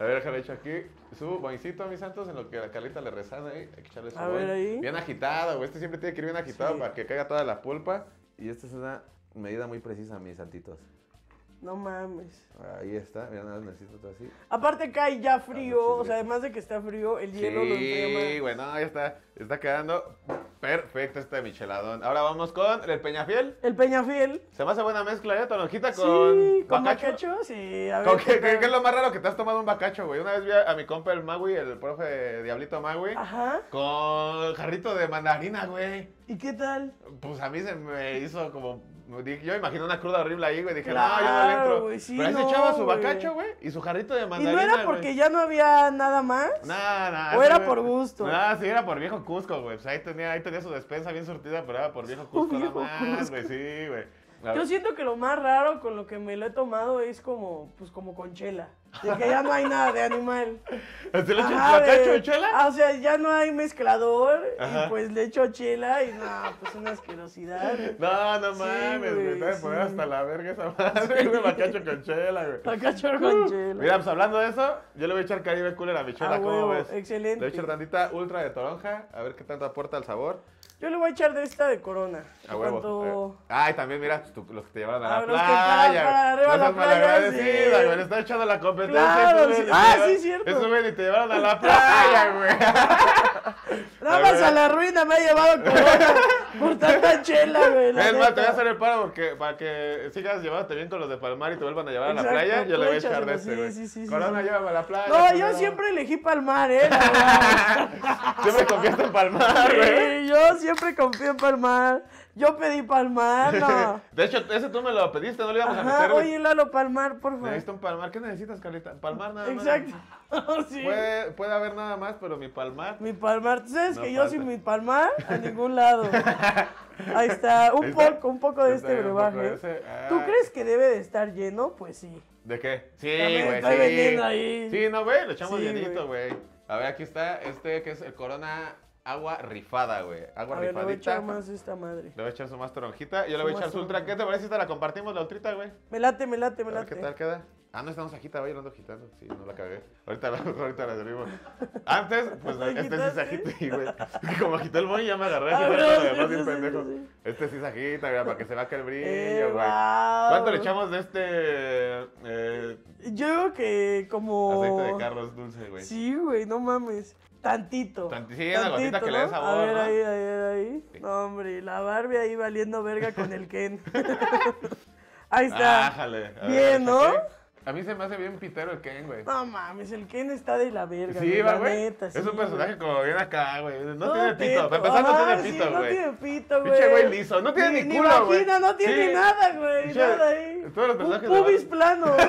A ver, déjale hecho aquí su boincito, mis santos, en lo que la Carlita le rezana ahí. Hay que echarle su A ver, ahí. Bien agitado, güey. Este siempre tiene que ir bien agitado Sí. para que caiga toda la pulpa. Y esta es una medida muy precisa, mis santitos. No mames. Ahí está, mira, nada más necesito todo así. Aparte cae ya frío, Ah, sí, o sea, además de que está frío, el hielo lo enfría Sí, más. güey, no, ya está. Está quedando perfecto este micheladón. Ahora vamos con el Peñafiel. El Peñafiel. Se me hace buena mezcla, ¿eh? Toronjita Sí, con con bacacho. bacacho, sí. A ver, ¿Con ¿qué qué es lo más raro que te has tomado un bacacho, güey? Una vez vi a, a mi compa el Magui, el profe Diablito Magui, Ajá. con jarrito de mandarina, güey. ¿Y qué tal? Pues a mí se me hizo como. Dije- Yo imaginé una cruda horrible ahí, güey. Dije, no, yo no le entro. güey, sí, Pero ahí se no, echaba su bacacho, güey, y su jarrito de ¿Y mandarina. no era porque ya no había nada más? Nah, nah, ¿O ese era por gusto? Nah, sí, era por viejo Cusco, güey. Pues ahí tenía, ahí tenía su despensa bien surtida, pero era por viejo Cusco Viejo nada más, güey. Sí, güey. Yo siento que lo más raro con lo que me lo he tomado es como, pues como con chela. De que ya no hay nada de animal. ¿Te le Ajá, de- de chela? Ah, o sea, ya no hay mezclador Ajá. y pues le echo chela y no, pues una asquerosidad. No, no Sí, mames, güey. Te voy a poner sí. hasta la verga esa madre, güey. Bacacho con chela, güey. Bacacho con chela. Mira, pues hablando de eso, yo le voy a echar Caribe Cooler a mi chela, Ah, ¿cómo ves? excelente. Le voy a echar tantita ultra de toronja, a ver qué tanto aporta al sabor. Yo le voy a echar de esta de corona. A huevo. cuanto- Eh, Ay, también, mira, tú- los que te llevaron a Ah, la para- playa. para arriba no a la playa, sí. güey. Le está echando la competencia. Claro, sí. Ah, llevan- sí, cierto. y suben y te llevaron a la playa, güey. Nada A más a la ruina me ha llevado corona por tanta chela, güey. Es más, te voy a hacer el paro porque para que sigas llevándote bien con los de Palmar y te vuelvan a llevar a la playa, yo le voy a echar de este, sí, güey. sí, sí, sí, Corona, llévame a la playa. No, yo siempre elegí Palmar, eh. verdad. Siempre confías en Palmar, güey. Sí, yo siempre confío en Palmar. Yo pedí Palmar, no. De hecho, ese tú me lo pediste, no lo íbamos a Ajá, meter. güey. oye, Lalo, Palmar, por favor. Necesito un Palmar. ¿Qué necesitas, Carlita? Palmar nada más. Exacto. sí. Puede, puede haber nada más, pero mi Palmar. Mi Palmar. Tú sabes No que yo sin mi Palmar, a ningún lado. Ahí está, un está. poco, un poco de este brebaje. ese. ¿Tú Ah. crees que debe de estar lleno? Pues sí. ¿De qué? Sí, güey, estoy sí. vendiendo ahí. Sí, no, güey, le echamos Sí, llenito, güey. A ver, aquí está este que es el Corona Agua Rifada, güey. Agua A ver, le voy a rifadita. echar más esta madre. Le voy a echar su más toronjita. Yo le voy a echar su ultra. ¿Qué te parece si te la compartimos la ultrita, güey? Me late, me late, me A ver qué tal late. queda. Ah, no estamos agita, güey, lo ando agitando. Sí, no la cagué. Ahorita la, ahorita la servimos. Antes, pues ¿La este sí se agita, güey. Como agité el boy, ya me agarré Ah, sí, pendejo. sí. Este sí se agita, mira, para que se que el brillo, Eh, güey. guau. ¿Cuánto le echamos de este eh, Yo creo que como... aceite de carros dulce, güey? Sí, güey, no mames. Tantito. Tanti- sí, una gotita que le ¿no? sabor, A ver, ¿no? ahí, ahí, ahí. No, hombre, la Barbie ahí valiendo verga con el Ken. ahí está. Ájale. A ver, Bien, ¿no? A mí se me hace bien pitero el Ken, güey. No mames, el Ken está de la verga. Sí, güey, va, la güey. neta, Es un personaje güey. como bien acá, güey. No, No, tiene pito. Para empezar, no tiene sí, pito, No güey. tiene pito, güey. Pinche güey liso. No tiene ni, culo, güey. no tiene nada, güey. Nada ahí. Todos los Un personajes de pubis plano.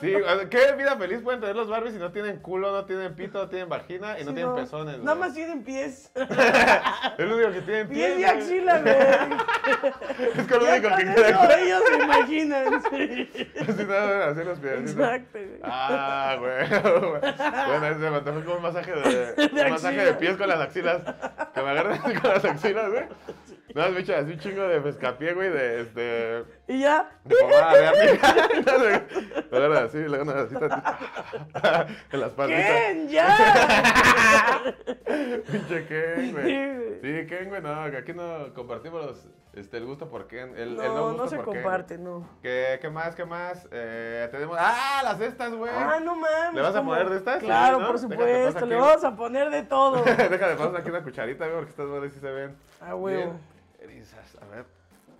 Sí, ¿qué vida feliz pueden tener los Barbies si no tienen culo, no tienen pito, no tienen vagina y no Sí, tienen pezones? Nada más tienen pies. Es lo único que tienen Pies y güey. axila, güey. Es con lo único que queda. ellos se imaginan. Sí. Así nada, así los pies. ¿no? Exacto, güey. Ah, güey. Bueno, ese me antojó como un masaje de, un masaje de pies con las axilas. Que me agarren así con las axilas, güey. No, es bicho, así un chingo de pescapié, güey, de este. Y ya. Pomada de. Me agarran así, le agarran así. En las palmitas. ¿Quién? ¡Ya! Pinche Ken, güey. Sí, güey. Ken, güey, no, aquí no compartimos este, el gusto por Ken. El, el no, No, gusto no se por Ken, comparte, güey. no. ¿Qué, ¿Qué más, qué más? Eh, tenemos... ¡Ah, las estas, güey! Ah, no mames. ¿Le vas a poner de estas? Claro, ¿no? por supuesto. Le vamos a poner de todo. Déjame pasar aquí una cucharita, güey, porque estas madres sí se ven. A huevo. bien erizas. A ver.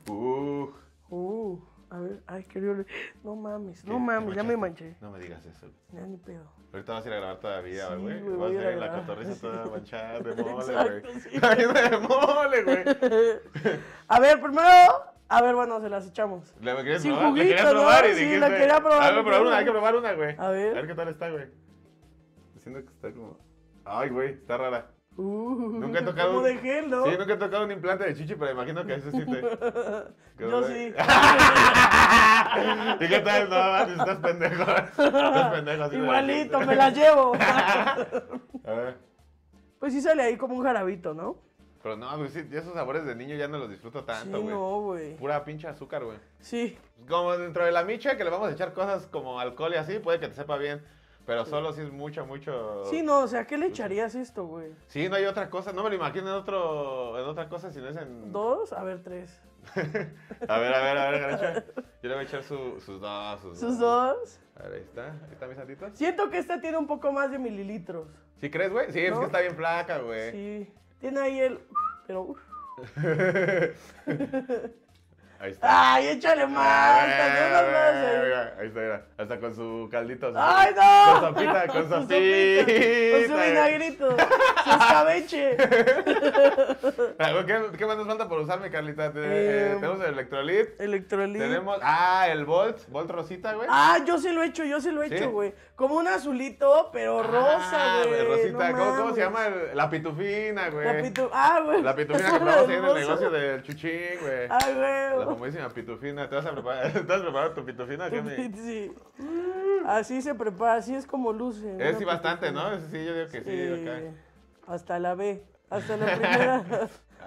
Uh. Uh, a ver, ay, qué horrible. No mames, ¿Qué? no mames, ¿Te ya me manché. No me digas eso. Ya ni pedo. Ahorita vas a ir a grabar todavía, Sí, güey. güey, vas voy a a ir a la cotorriza toda manchada de mole, güey. sí. Ay, de mole, güey. A ver, primero A ver, bueno, se las echamos. ¿Le querías Sin probar? ¿Le juguito, querías ¿no? probar? Y Sí, dijiste, la quería probar, Hay que la probar una, hay que probar una, güey. A ver. A ver qué tal está, güey. Siento que está como... Ay, güey, está rara. Uh, Nunca he tocado Como un- de gel, ¿no? Sí, nunca he tocado un implante de chichi, pero imagino que eso sí te... Yo sí. ¿Y qué tal? No, estás pendejo. Estás pendejo. así Igualito, me las llevo. A ver. Pues sí sale ahí como un jarabito, ¿no? Pero no, güey, sí, esos sabores de niño ya no los disfruto tanto, sí, güey. no, güey. Pura pinche azúcar, güey. Sí. Como dentro de la micha, que le vamos a echar cosas como alcohol y así, puede que te sepa bien. Pero solo si es mucho, mucho... Sí, no, o sea, ¿qué le echarías esto, güey? Sí, no hay otra cosa. No me lo imagino en, otro, en otra cosa si no es en... ¿Dos? A ver, tres. A ver, a ver, a ver, Garecha. Yo le voy a echar su- sus dos, sus, ¿Sus dos? A ver, ahí está. Ahí está, mis santitos. Siento que esta tiene un poco más de mililitros. ¿Sí crees, güey? Sí, es ¿No? que está bien flaca, güey. Sí. Tiene ahí el... Pero... Ahí está. ¡Ay, échale A más! eh. Ahí está, mira. Hasta con su caldito. su- ¡Ay, no! Con sopita, con Su sopita. Con su vinagrito. Su escabeche. Ah, ¿Qué, ¿Qué más nos falta por usar, mi Carlita? Eh, eh, tenemos el electrolit. Electrolit. Tenemos. Ah, el Volt. Volt Rosita, güey. Ah, yo sí lo he hecho, yo sí lo he ¿Sí? hecho, güey. Como un azulito, pero rosa, Ah, güey. Rosita. no ¿Cómo, se llama? La pitufina, güey. La pitu... Ah, güey. La pitufina que compramos ahí en el negocio del chuchín, güey. Ah, La güey. famosísima pitufina. ¿Te vas a preparar, ¿te vas a preparar tu pitufina? ¿Qué me- Sí. Así se prepara, así es como luce. Es sí bastante. ¿no? Sí, yo digo que sí, Sí. acá. Hasta la B. Hasta la primera.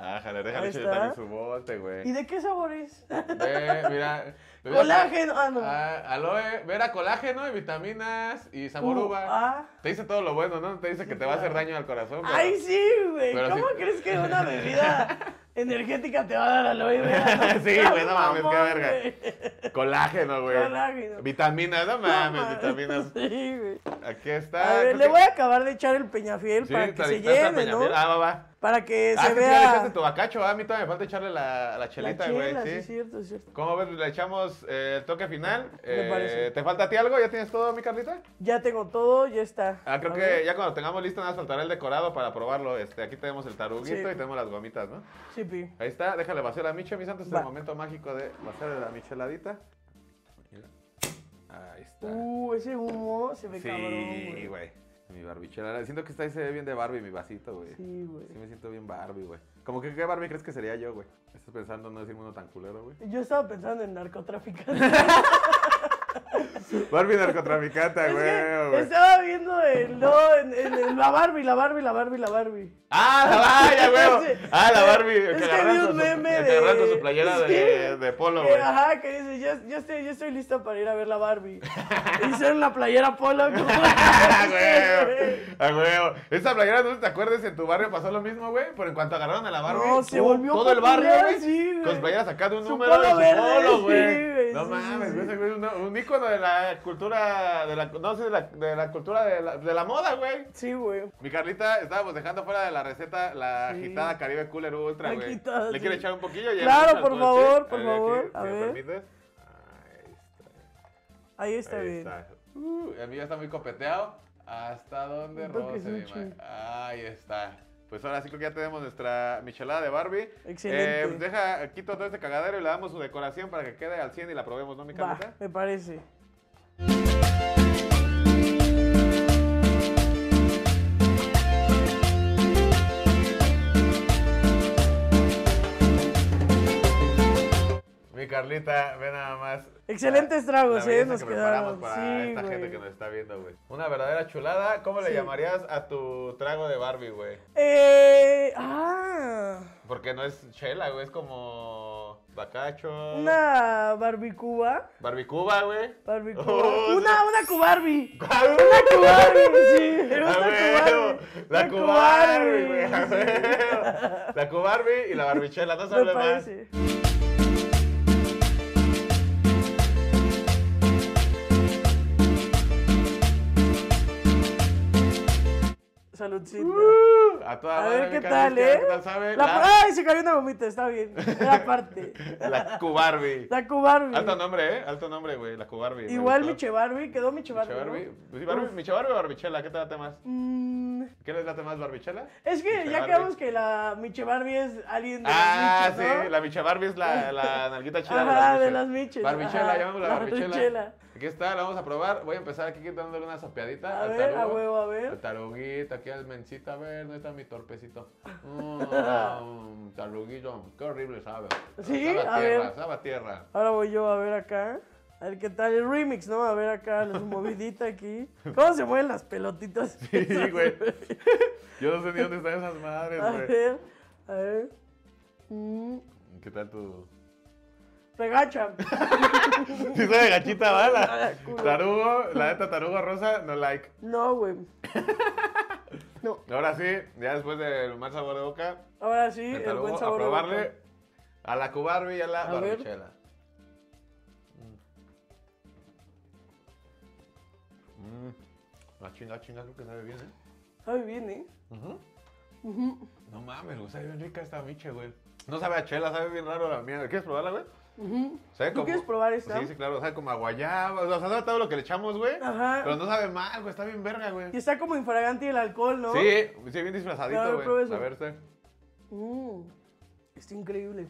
Ah, déjale Ahí echar está. también su bote, ¿Y güey. de qué sabor es? Ve, mira. Colágeno. Ah, no. Ah, aloe, vera colágeno y vitaminas y sabor Uh, uva. ah. Te dice todo lo bueno, ¿no? Te dice que te va a hacer daño al corazón. pero- Ay, sí, güey. ¿Cómo sí- crees que una bebida energética te va a dar aloe vera? Sí, güey, no mames, qué verga. Colágeno, güey. Colágeno. Vitaminas, no mames, vitaminas. Sí, güey. Aquí está. A ver, le que- voy a acabar de echar el peñafiel Sí, para que se llene, ¿no? Ah, va, va. Para que Ah, se que tú ya le echaste vea tu bacacho, ah, a mí todavía me falta echarle la, la chelita, güey. sí, Sí. es cierto, es cierto. ¿Cómo ves? Le echamos eh, el toque final. Me Eh, parece. ¿Te falta a ti algo? ¿Ya tienes todo, mi Carlita? Ya tengo todo, ya está. Ah, creo A que ver. ya cuando tengamos listo nada más faltará el decorado para probarlo. Este, aquí tenemos el taruguito Sí. y tenemos las gomitas, ¿no? Sí, pi. Ahí está, déjale vaciar la micha, mis santos. Este es el momento mágico de vaciar la micheladita. Ahí está. Uh, ese humo se ve cabrón, sí, güey. Mi barbichela. Siento que está ahí se ve bien de Barbie mi vasito, güey. Sí, güey. Sí me siento bien Barbie, güey. Como que qué Barbie crees que sería yo, güey. Estás pensando no decirme uno tan culero, güey. Yo estaba pensando en narcotraficante. Barbie narcotraficante, Es güey, que estaba viendo el, no, en, en- en la Barbie, la Barbie, la Barbie, la Barbie. ¡Ah, la vaya, güey! ¡Ah, la Barbie! Es que vi un su- meme con de- su playera Sí. de, de polo, güey. ajá, que dice, ya, ya estoy, ya estoy lista para ir a ver la Barbie. Hice una playera polo. como- ¡Ah, güey! ¡Ah, güey! Esa playera, no te acuerdas, en tu barrio pasó lo mismo, güey. Pero en cuanto agarraron a la Barbie, No, se todo- volvió todo el barrio, güey. sí, con playeras acá de un Su número de su polo, güey. no mames, güey, un ícono de la cultura, de la, no sé, de la, de la cultura de la, de la moda, güey. Sí, güey. Mi Carlita, estábamos dejando fuera de la receta la Sí. agitada Caribe Cooler Ultra, güey. agitada, ¿Le sí. quieres echar un poquillo? Ya Claro, por favor, por ver, favor, a si me ver. permites. Ahí está. Ahí está Ahí bien. está. Uh, el mío está muy copeteado. ¿Hasta dónde Un toque roce, mi sushi. ma- Ahí está. Pues ahora sí creo que ya tenemos nuestra michelada de Barbie. Excelente. Eh, deja, quito todo este cagadero y le damos su decoración para que quede al 100 y la probemos, ¿no, mi Carlita? me parece. Mi Carlita, ve nada más. Excelentes la- tragos, la eh, nos que quedaron. para Sí, esta gente que nos está viendo, güey. Una verdadera chulada. ¿Cómo le Sí. llamarías a tu trago de Barbie, güey? Eh, ah, Porque no es chela, güey, es como bacacho. una barbicuba. Barbicuba, güey. Barbicuba. Oh, una, una cubarbi. ¡Ah, Una cubarbi, sí. A Una cubarbi. La Cubarbi, güey. La Cubarbi y la barbichela, no se hable más. Saludcita. Uh, a toda A madre, ver qué tal, ¿eh? ¿Qué tal sabe? La- La, Ay, se cayó una gomita, está bien. Era parte. la Cubarbi. La Cubarbi. Alto nombre, ¿eh? Alto nombre, güey. La Cubarbi. me Igual. Miche Barbie, quedó Miche Barbie. Miche Barbie. ¿no? Pues sí, Barbie, Miche Barbie o barbichela, ¿qué te late más? Mm, ¿Qué les late más, barbichela? es que Miche ya Barbie. quedamos que la Miche Barbie es alguien de Ah, las miches, sí, ¿no? la Micha Barbie es la, la nalguita chida Ajá, de de las miches. Barbichela, llamémosla la barbichela. Aquí está, la vamos a probar. Voy a empezar aquí quitándole una sopeadita. A al ver, a tarugo. huevo, a ver. Al taruguito, aquí al mencita, a ver, ¿dónde está mi torpecito? Mm, taruguito, qué horrible sabe. Sí, sabe a tierra, ver. sabe a tierra. Ahora voy yo a ver acá. A ver qué tal el remix, ¿no? A ver acá, la movidita aquí. ¿Cómo se mueven las pelotitas? Sí, güey. Yo no sé ni dónde están esas madres, A güey. ver, a ver. Mm, ¿Qué tal tu...? Regacha. Sí sabe gachita bala. Ah, culo. Tarugo, la neta tarugo rosa, no like. No, güey. No, Ahora sí, ya después del mal sabor de boca, ahora sí, el tarugo, buen a sabor de probarle boca. a la cubarbi y a la A barbichela. Mm. Ah, chinga, chinga, creo que sabe bien, ¿eh? Sabe bien, ¿eh? Ujú. Ujú, No mames, güey, sabe bien rica esta miche, güey. No sabe a chela, sabe bien raro la mía. ¿Quieres probarla, güey? Ujú. ¿Sabe ¿Tú como- quieres probar esta? Sí, sí, claro, sabe como a guayaba, o sea, sabe todo lo que le echamos, güey. Ajá. Pero no sabe mal, güey, está bien verga, güey. Y está como infragante el alcohol, ¿no? Sí, sí, bien disfrazadito, güey. eso. A ver, este. Mm, está increíble.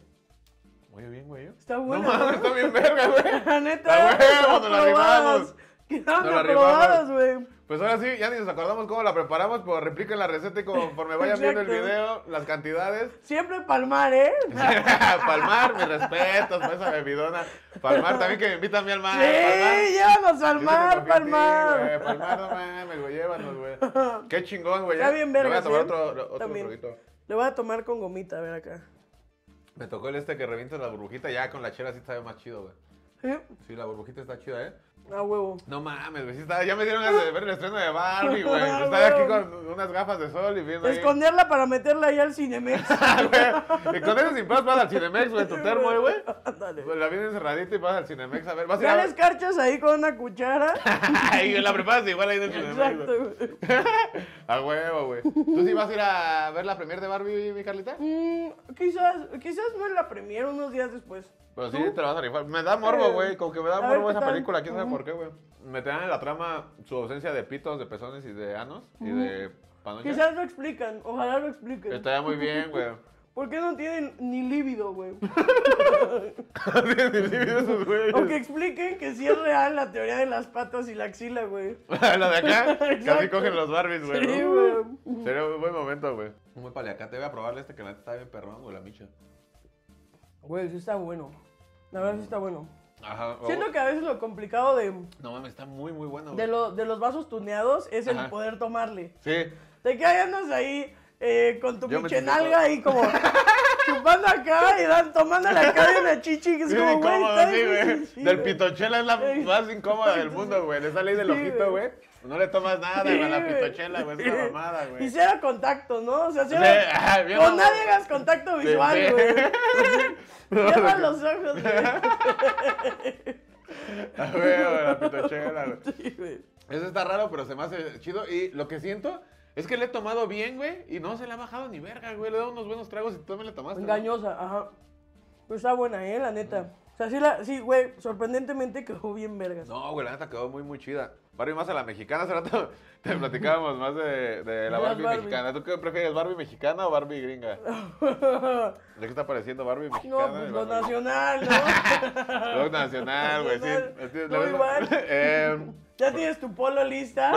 Oye, bien, güey. ¿eh? Está No bueno. mames, está bien verga, güey. La neta, huevo, nos la. Quedaron Nos la güey. Pues ahora sí, ya ni nos acordamos cómo la preparamos, pero repliquen la receta y conforme vayan viendo el video, las cantidades. Siempre palmar, ¿eh? Palmar, mis respetos para esa bebidona. Palmar también que me invita a mí al mar. Palmar. Sí, llévanos al mar, ti, güey. palmar. Palmar, no mames, güey, llévanos, güey. Qué chingón, güey. Está bien Me voy a tomar ¿eh? otro, traguito. Le voy a tomar con gomita, a ver acá. Me tocó el este que revienta la burbujita, ya con la chela sí sabe más chido, güey. ¿Sí? Sí, la burbujita está chida, ¿eh? A huevo. No mames, güey, sí ya me dieron ganas de ver el estreno de Barbie, güey. Ah, Estaba aquí con unas gafas de sol y viendo ahí. Esconderla para meterla ahí al Cinemex. Ah, eso sin paz vas al Cinemex, güey, tu termo, eh, güey. Ándale. Pues La vienes encerradita y vas al Cinemex a ver. Vas a ir escarchas ahí con una cuchara. y la preparas igual ahí en el Cinemex. Exacto, güey. A huevo, güey. ¿Tú sí vas a ir a ver la premier de Barbie, mi Carlita? Mm, quizás, quizás no en la premiere, unos días después. Pero sí, te la vas a rifar. Me da morbo, güey. Como que me da a morbo esa tal. película. ¿Quién sabe por qué, güey? Me te dan en la trama su ausencia de pitos, de pezones y de anos. Y de panochas. Quizás lo explican, ojalá lo expliquen. Estaría muy bien, güey. ¿Por qué no tienen ni líbido, güey? Tienen libido esos güeyes. O que expliquen que sí es real la teoría de las patas y la axila, güey. la de acá, casi cogen los Barbies, güey. Sí, güey. Sería un buen momento, güey. Muy paliacate. Voy a probarle este que la neta está bien perrón, güey, la micha. Güey, sí está bueno. La verdad sí está bueno. Ajá. Siento que a veces lo complicado de, No mames, está muy, muy bueno, de, güey. lo- de los vasos tuneados es el Ajá. poder tomarle. Sí. De que ahí andas ahí eh, con tu Yo me michenalga siento- y como chupando acá y dan, tomándole acá de una chichi que es Sí, como, güey, incómodo, está sí, güey. Del güey. pitochela es la Sí. más incómoda del mundo, güey. Le sale ahí del Sí, ojito, güey. güey. No le tomas nada, Sí, güey, a la güey. pitochela, güey. Es una mamada, güey. cero contacto, ¿no? O sea, Sí, ah, bien con nadie hagas contacto visual, sí. güey. No, Cierra de los ojos, güey. A ver, güey, la pitochela, güey. Sí, güey. Eso está raro, pero se me hace chido. Y lo que siento es que le he tomado bien, güey. Y no se le ha bajado ni verga, güey. Le he dado unos buenos tragos y tú también le tomaste. ¿no? Engañosa, ajá. Pero está buena, ¿eh? La neta. O sea, sí, la, sí, güey, sorprendentemente quedó bien vergas. No, güey, la neta quedó muy, muy chida. Barbie más a la mexicana. Hace rato te platicábamos más de, de la Barbie, Barbie. mexicana. ¿Tú qué prefieres, Barbie mexicana o Barbie gringa? ¿De qué está pareciendo Barbie No, mexicana? pues y lo Barbie- nacional, ¿no? Rock nacional, güey, sí. Nacional. Es que- ¿Tú la verdad- igual? Em, ¿Ya tienes tu polo lista?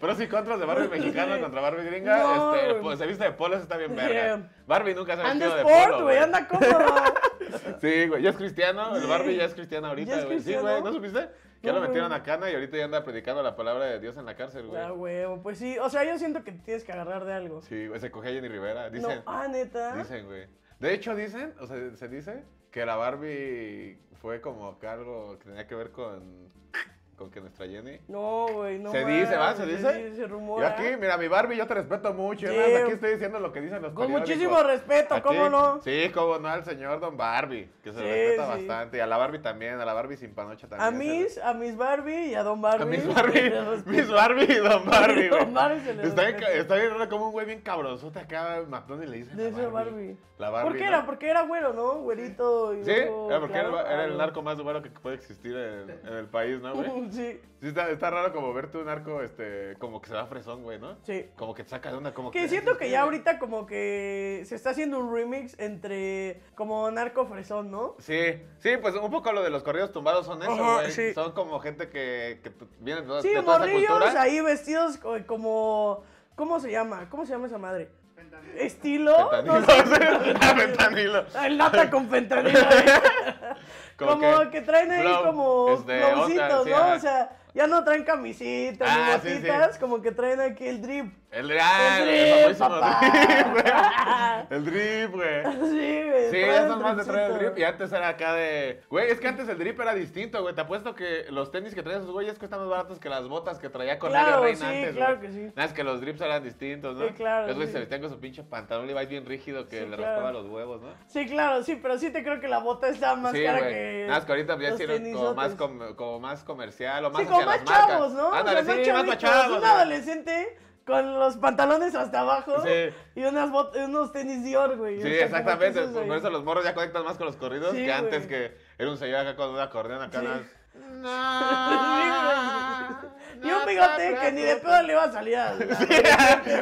pros y contras de Barbie mexicana Sí. contra Barbie gringa. No, este, pues, se viste de polo, eso está bien verga. Barbie nunca se ha Anda vestido de sport, polo, güey, anda cómodo. Sí, güey, ya es cristiano. El. Barbie ya es cristiano ¿Ya ahorita, es güey. Sí, güey, ¿no supiste? Ya No, lo metieron a cana y ahorita ya anda predicando la palabra de Dios en la cárcel, güey. Ah, huevo, pues sí. O sea, yo siento que te tienes que agarrar de algo. Sí, güey, se coge a Jenny Rivera. Dicen, No, ah, neta. dicen, güey. De hecho, dicen, o sea, se dice que la Barbie fue como que algo que tenía que ver con, con que nuestra Jenny. No, güey, no. ¿Se dice, va? ¿Se dice? Se Y rumora. aquí, mira, mi Barbie, yo te respeto mucho. Sí. Además, aquí estoy diciendo lo que dicen los Con muchísimo respeto, ¿cómo no? Sí, cómo no, al señor Don Barbie, que se Sí, le respeta sí. bastante. Y a la Barbie también, a la Barbie sin panocha también. A mis, a mis Barbie y a Don le- Barbie. A mis Barbie, mis Barbie y Don Barbie, güey. Don Barbie se les Está bien, como un güey bien cabronzote acá matón y le dice De Barbie. Barbie. La Barbie, ¿Por qué ¿no? era? Porque era güero, ¿no? Güerito y Sí, luego, era porque claro, era, era ah, el narco más bueno que puede existir en, en el país, ¿no, güey? Sí, Sí, está, está raro como verte un arco, este, como que se va fresón, güey, ¿no? sí. Como que te saca de onda, como Que siento que ya ahorita como que se está haciendo un remix entre como narco fresón, ¿no? Sí, sí, pues un poco lo de los corridos tumbados son eso, Ajá, güey. sí. Son como gente que, que viene de Sí, de toda esa morrillos cultura. ahí vestidos co- como... ¿Cómo se llama? ¿Cómo se llama esa madre? Estilo. Fentanilo. no sé. Fentanilo. El lata con fentanilo. ahí. Como Como, que que, traen ahí flow, como flowcitos, ¿no? O sea, ya no traen camisitas Ah, ni sí, sí. botitas, como que traen aquí el drip. El, ah, El el drip, papá. El drip, güey. Sí, güey. Sí, ya son más de traer el drip y antes era acá de... Güey, es que antes el drip era distinto, güey. Te apuesto que los tenis que traían esos güeyes cuestan más baratos que las botas que traía con Claro, Reina sí, antes, claro güey. que sí. Nada, es que los drips eran distintos, ¿no? Sí, claro, Los güeyes se vestían con su pinche pantalón Levi's bien rígido que Sí, le claro. raspaba los huevos, ¿no? Sí, claro, sí, pero sí te creo que la bota está más cara güey. que. Nada, más que ahorita ya hicieron como más, com- como más comercial o más como más chavos, ¿no? O sea, Ándale, sí, más chavitos, para chavos. Un adolescente con los pantalones hasta abajo Sí. y unas unos tenis Dior, güey. Sí, O sea, exactamente. Por eso los morros ya conectan más con los corridos Sí, que antes güey. que era un señor acá con un acordeón acá. Sí. Y un bigote que ni de pedo le iba a salir a la-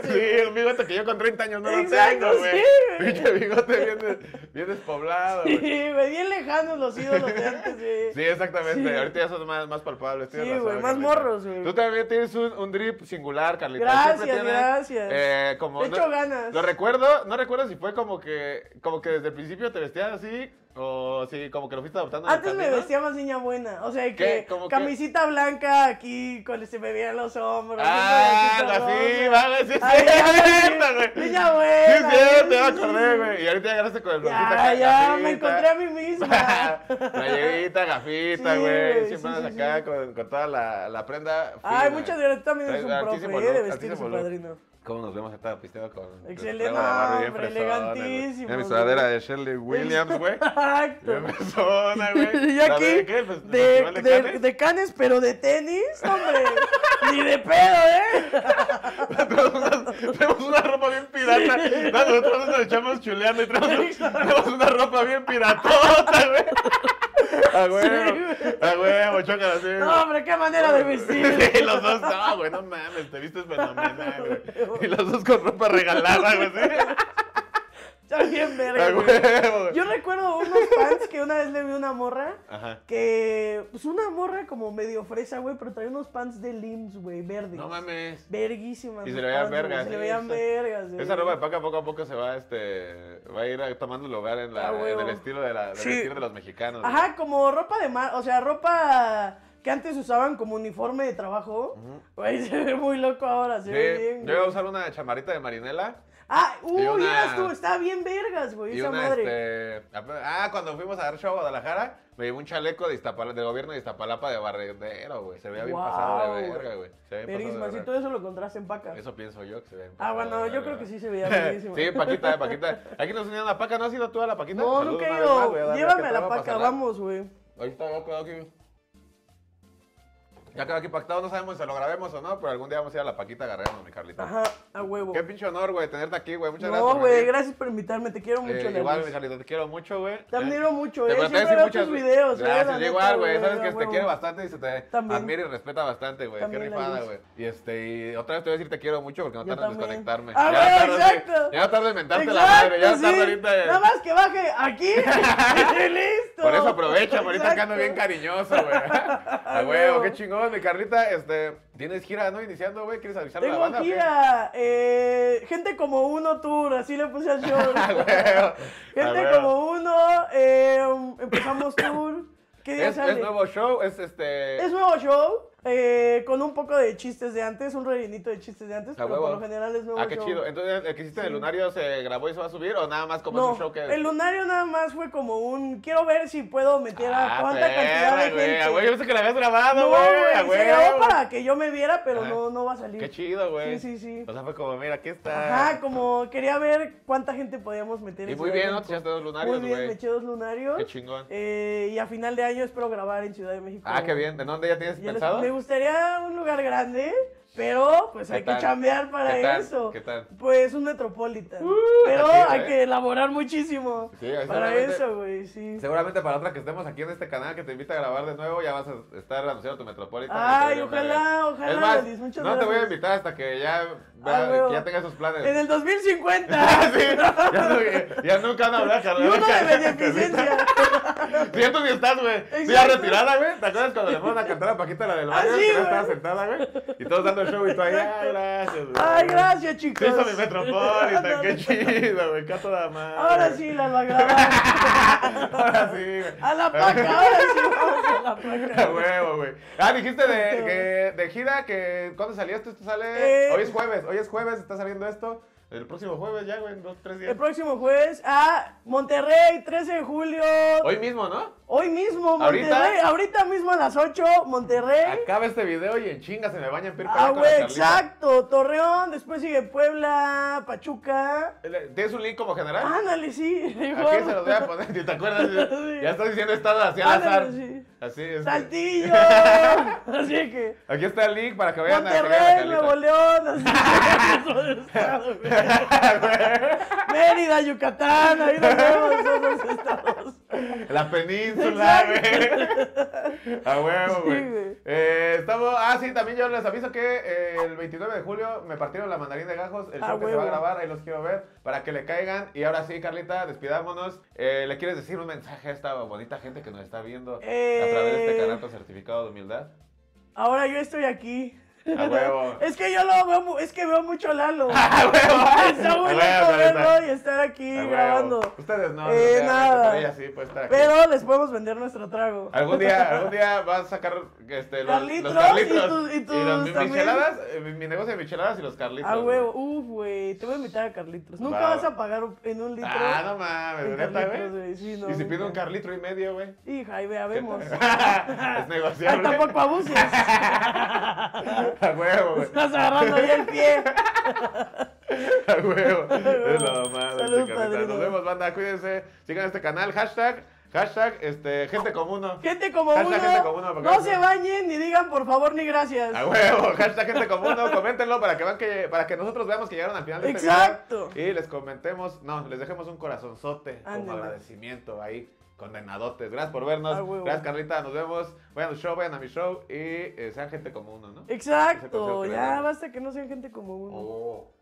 Sí, un bigote que yo con 30 años no lo Exacto, tengo, güey. sí, güey. Pinche bigote bien, bien despoblado, Sí, güey. bien lejanos los ídolos de antes, güey. Sí, exactamente. Sí. Ahorita ya son más, más palpables. tienes Sí, güey, más Carlita. morros, güey. Tú también tienes un, un drip singular, Carlita. Gracias, tienes, gracias. eh, como, Le no- echo ganas. Lo recuerdo, no recuerdo si fue como que, como que desde el principio te vestías así o si como que lo fuiste adoptando. Antes me vestía más niña buena, o sea, que camisita blanca aquí, con se me veían los hombros. Ah, algo así, así, rosa. va, güey, sí Ay, cierto, sí, güey. Niña Sí, buena. es cierto, ya me sí, acordé, sí. güey. Y ahorita ya agarraste con el blanquito Ya, ya, gafita. me encontré a mí misma. Playerita, gafita, Sí, güey. Siempre sí, andas sí, acá sí. Con, con toda la, la prenda. Ay, fina. muchas gracias. Tú también eres un profe, eh, de vestir su padrino. ¿Cómo nos vemos acá pisteando con Excelente, hombre, elegantísimo, Mira mi sudadera de Shirley Williams, güey. Exacto. Bien fresona, güey. Y ¿La aquí, de qué? ¿El de, de de, Cannes? de canes, pero de tenis, hombre. Ni de pedo, ¿eh? Tenemos una, tenemos una ropa bien pirata. Nosotros nos echamos chuleando y tenemos, tenemos una ropa bien piratota, güey. A huevo, a huevo, chócala. No, hombre, qué manera de vestir. Y los dos, no, güey, no mames, te vistes fenomenal, güey. Y los dos con ropa regalada, güey, sí. Está bien, verga, güey. güey. Yo recuerdo unos pants que una vez le vi una morra. Ajá. Que, pues una morra como medio fresa, güey, pero traía unos pants de limbs, güey, verdes. No mames. Verguísimas. Y se le veían vergas, Se le veían esa- vergas, güey. Esa ropa de paca poco a poco se va, este, va a ir tomando lugar en, la, Ah, en el estilo de la, Sí. vestir de los mexicanos. güey. Ajá, como ropa de mar, o sea, ropa que antes usaban como uniforme de trabajo. Güey, se ve muy loco ahora, se Sí, ve bien. yo iba a usar una chamarrita de marinela Ah, uy, una- eras tú, estaba bien vergas, güey, esa una, madre. este... Ah, cuando fuimos a dar show a Guadalajara, me llevé un chaleco de Iztapala, del gobierno de Iztapalapa de barrendero, güey. Se veía bien pasado de verga, güey. Se veía si todo eso lo encontraste en paca. Eso pienso yo, que se veía Ah, bueno, yo verga, creo que sí se veía verguísima. Sí, Paquita, Paquita. Aquí nos unieron a Paca, ¿no has ido tú a la Paquita? No, Saludos nunca he más, ido. darle Llévame a la paca, cerrar. vamos, güey. Ahí está, quedó aquí. Ya quedó aquí pactado, no sabemos si lo grabemos o no, pero algún día vamos a ir a la Paquita agarrarnos, mi Carlita. Ajá, a huevo. Qué pinche honor, güey, tenerte aquí, güey. Muchas gracias. No, güey, gracias por invitarme, te quiero mucho, Eh, Lelis. igual, mi Carlita, te quiero mucho, güey. Te admiro mucho, Te eh. Siempre decir veo tus muchas- videos, eh, Gracias, igual, güey. Sabes que te quiere bastante y se te También. admira y respeta bastante, güey. Qué rifada, güey. Y este, y otra vez te voy a decir te quiero mucho porque no tardas en desconectarme. Ah, ya güey, exacto. Ya tardas en mentarte la madre, ya sí. tardas ahorita. Nada más que baje aquí y listo. Por eso aprovecha, ahorita que ando bien cariñoso, güey. A huevo. qué chingón, mi Carlita. Este, tienes gira, ¿no? Iniciando, güey. ¿Quieres avisarle a la Tengo banda? qué? gira, eh, gente como uno tour, así le puse al show. A a gente como uno, eh, empezamos tour. ¿Qué día Es, sale? es nuevo show, es este. Es nuevo show, eh, con un poco de chistes de antes, un rellenito de chistes de antes, pero huevo. por lo general es nuevo Ah, qué show. chido. Entonces, ¿el que hiciste en el lunario se grabó y se va a subir o nada más como es un show que. el lunario nada más fue como un, quiero ver si puedo meter a Ah, cuánta perra, cantidad de güey. gente. Ah, güey, yo pensé que la habías grabado, no, güey. güey, a se grabó para que yo me viera, pero Ajá. no, no va a salir. Qué chido, güey. Sí, sí, sí. O sea, fue como, mira, aquí está. Ajá, como quería ver cuánta gente podíamos meter Y muy bien, ¿no? Te echaste dos lunarios, Muy bien, güey. me eché dos lunarios. Qué chingón. Eh, y a final de año espero grabar en Ciudad de México. Ah, qué bien. ¿De dónde ya tienes pensado? Gustaría un lugar grande, Pero pues ¿Qué hay que chambear para ¿Qué tal? eso. ¿Qué tal? Pues un Metropolitan. Pero así, hay ¿eh? que elaborar muchísimo Sí, para eso, güey, sí. Seguramente para otra que estemos aquí en este canal que te invita a grabar de nuevo, ya vas a estar anunciando tu Metropolitan. Ay, ojalá, ojalá, Es más, no te voy a invitar hasta que ya, Ah, que ya tenga esos planes. En el 2050. Sí, ya, ya nunca van a hablar, y uno de beneficencia. Tú ni estás, güey. Sí, ya retirada, güey. ¿Te acuerdas cuando le fueron a cantar a Paquita la del Ah, barrio? sí, que no güey. estaba sentada, güey. Y todos dando el show y tú ahí, ay, gracias, güey. Ay, gracias, Se chicos. hizo mi Metropolitan, qué chido, güey. Qué a toda madre. Ahora sí la va a grabar. Ahora sí, güey. A la paca, ahora sí vamos a la A paca. huevo, güey. Ah, dijiste de, que, de gira que ¿cuándo salió esto? Esto sale. Eh. Hoy es jueves, hoy es jueves, está saliendo esto. El próximo jueves ya, güey, en dos, tres días. El próximo jueves a Monterrey, 13 de julio. Hoy mismo, ¿no? Hoy mismo. Monterrey. Ahorita mismo a las 8, Monterrey. Acaba este video y en chinga se me baña en Pirca. Ah, güey, exacto. Torreón, después sigue Puebla, Pachuca. ¿Tienes un link como general? Ándale, sí. Aquí se los voy a poner, si te acuerdas. Ya estás diciendo estado así al Ándale, azar. sí. Así es. Saltillo. Así que. Aquí está el link para que vayan a Monterrey, Nuevo León. Así. Carlita. Mérida, Yucatán. Ahí nos vemos los estados. La península, güey. A huevo, güey. Eh, estamos. Ah, sí, también yo les aviso que eh, el 29 de julio me partieron la mandarina de gajos. El Ah, show que se va a grabar, ahí los quiero ver para que le caigan. Y ahora sí, Carlita, despidámonos. Eh, ¿Le quieres decir un mensaje a esta bonita gente que nos está viendo a través de este Eh. canal con certificado de humildad? Ahora yo estoy aquí. A huevo. Es que yo lo veo, es que veo mucho Lalo. ¡A huevo! Está muy huevo, verlo y estar aquí grabando. Ustedes no, Eh, no, nada. pero ella sí puede estar aquí. Pero les podemos vender nuestro trago. Algún día, algún día vas a sacar este, los, Carlitos los carlitos y tus- y tus los también. micheladas, eh, mi, mi negocio de micheladas y los carlitos. A huevo, uf, güey. Te voy a invitar a Carlitos. Nunca Va. vas a pagar en un litro. Ah, no mames, neta, güey. sí, no, y si pido un carlitro y medio, güey. Hija, ahí vea, vemos. es Ay, negociable. tampoco abuses. A huevo, güey. Estás agarrando ahí el pie. A huevo. Es la mamada, Salud, este, padrino. Nos vemos, banda. Cuídense. Sigan este canal. Hashtag, hashtag, este, gente común. ¿no? Gente como Hashtag uno. gente como uno, no se bañen ni digan por favor ni gracias. A huevo, hashtag gente común, ¿no? coméntenlo para que vean que, para que nosotros veamos que llegaron al final de este Exacto. video. Y les comentemos, no, les dejemos un corazonzote como agradecimiento ahí, condenadotes. Gracias por vernos. Gracias, Carlita, nos vemos. Vayan a tu show, vayan a mi show y eh, sean gente como uno, ¿no? Exacto. Ya basta que no sean gente como uno. Oh.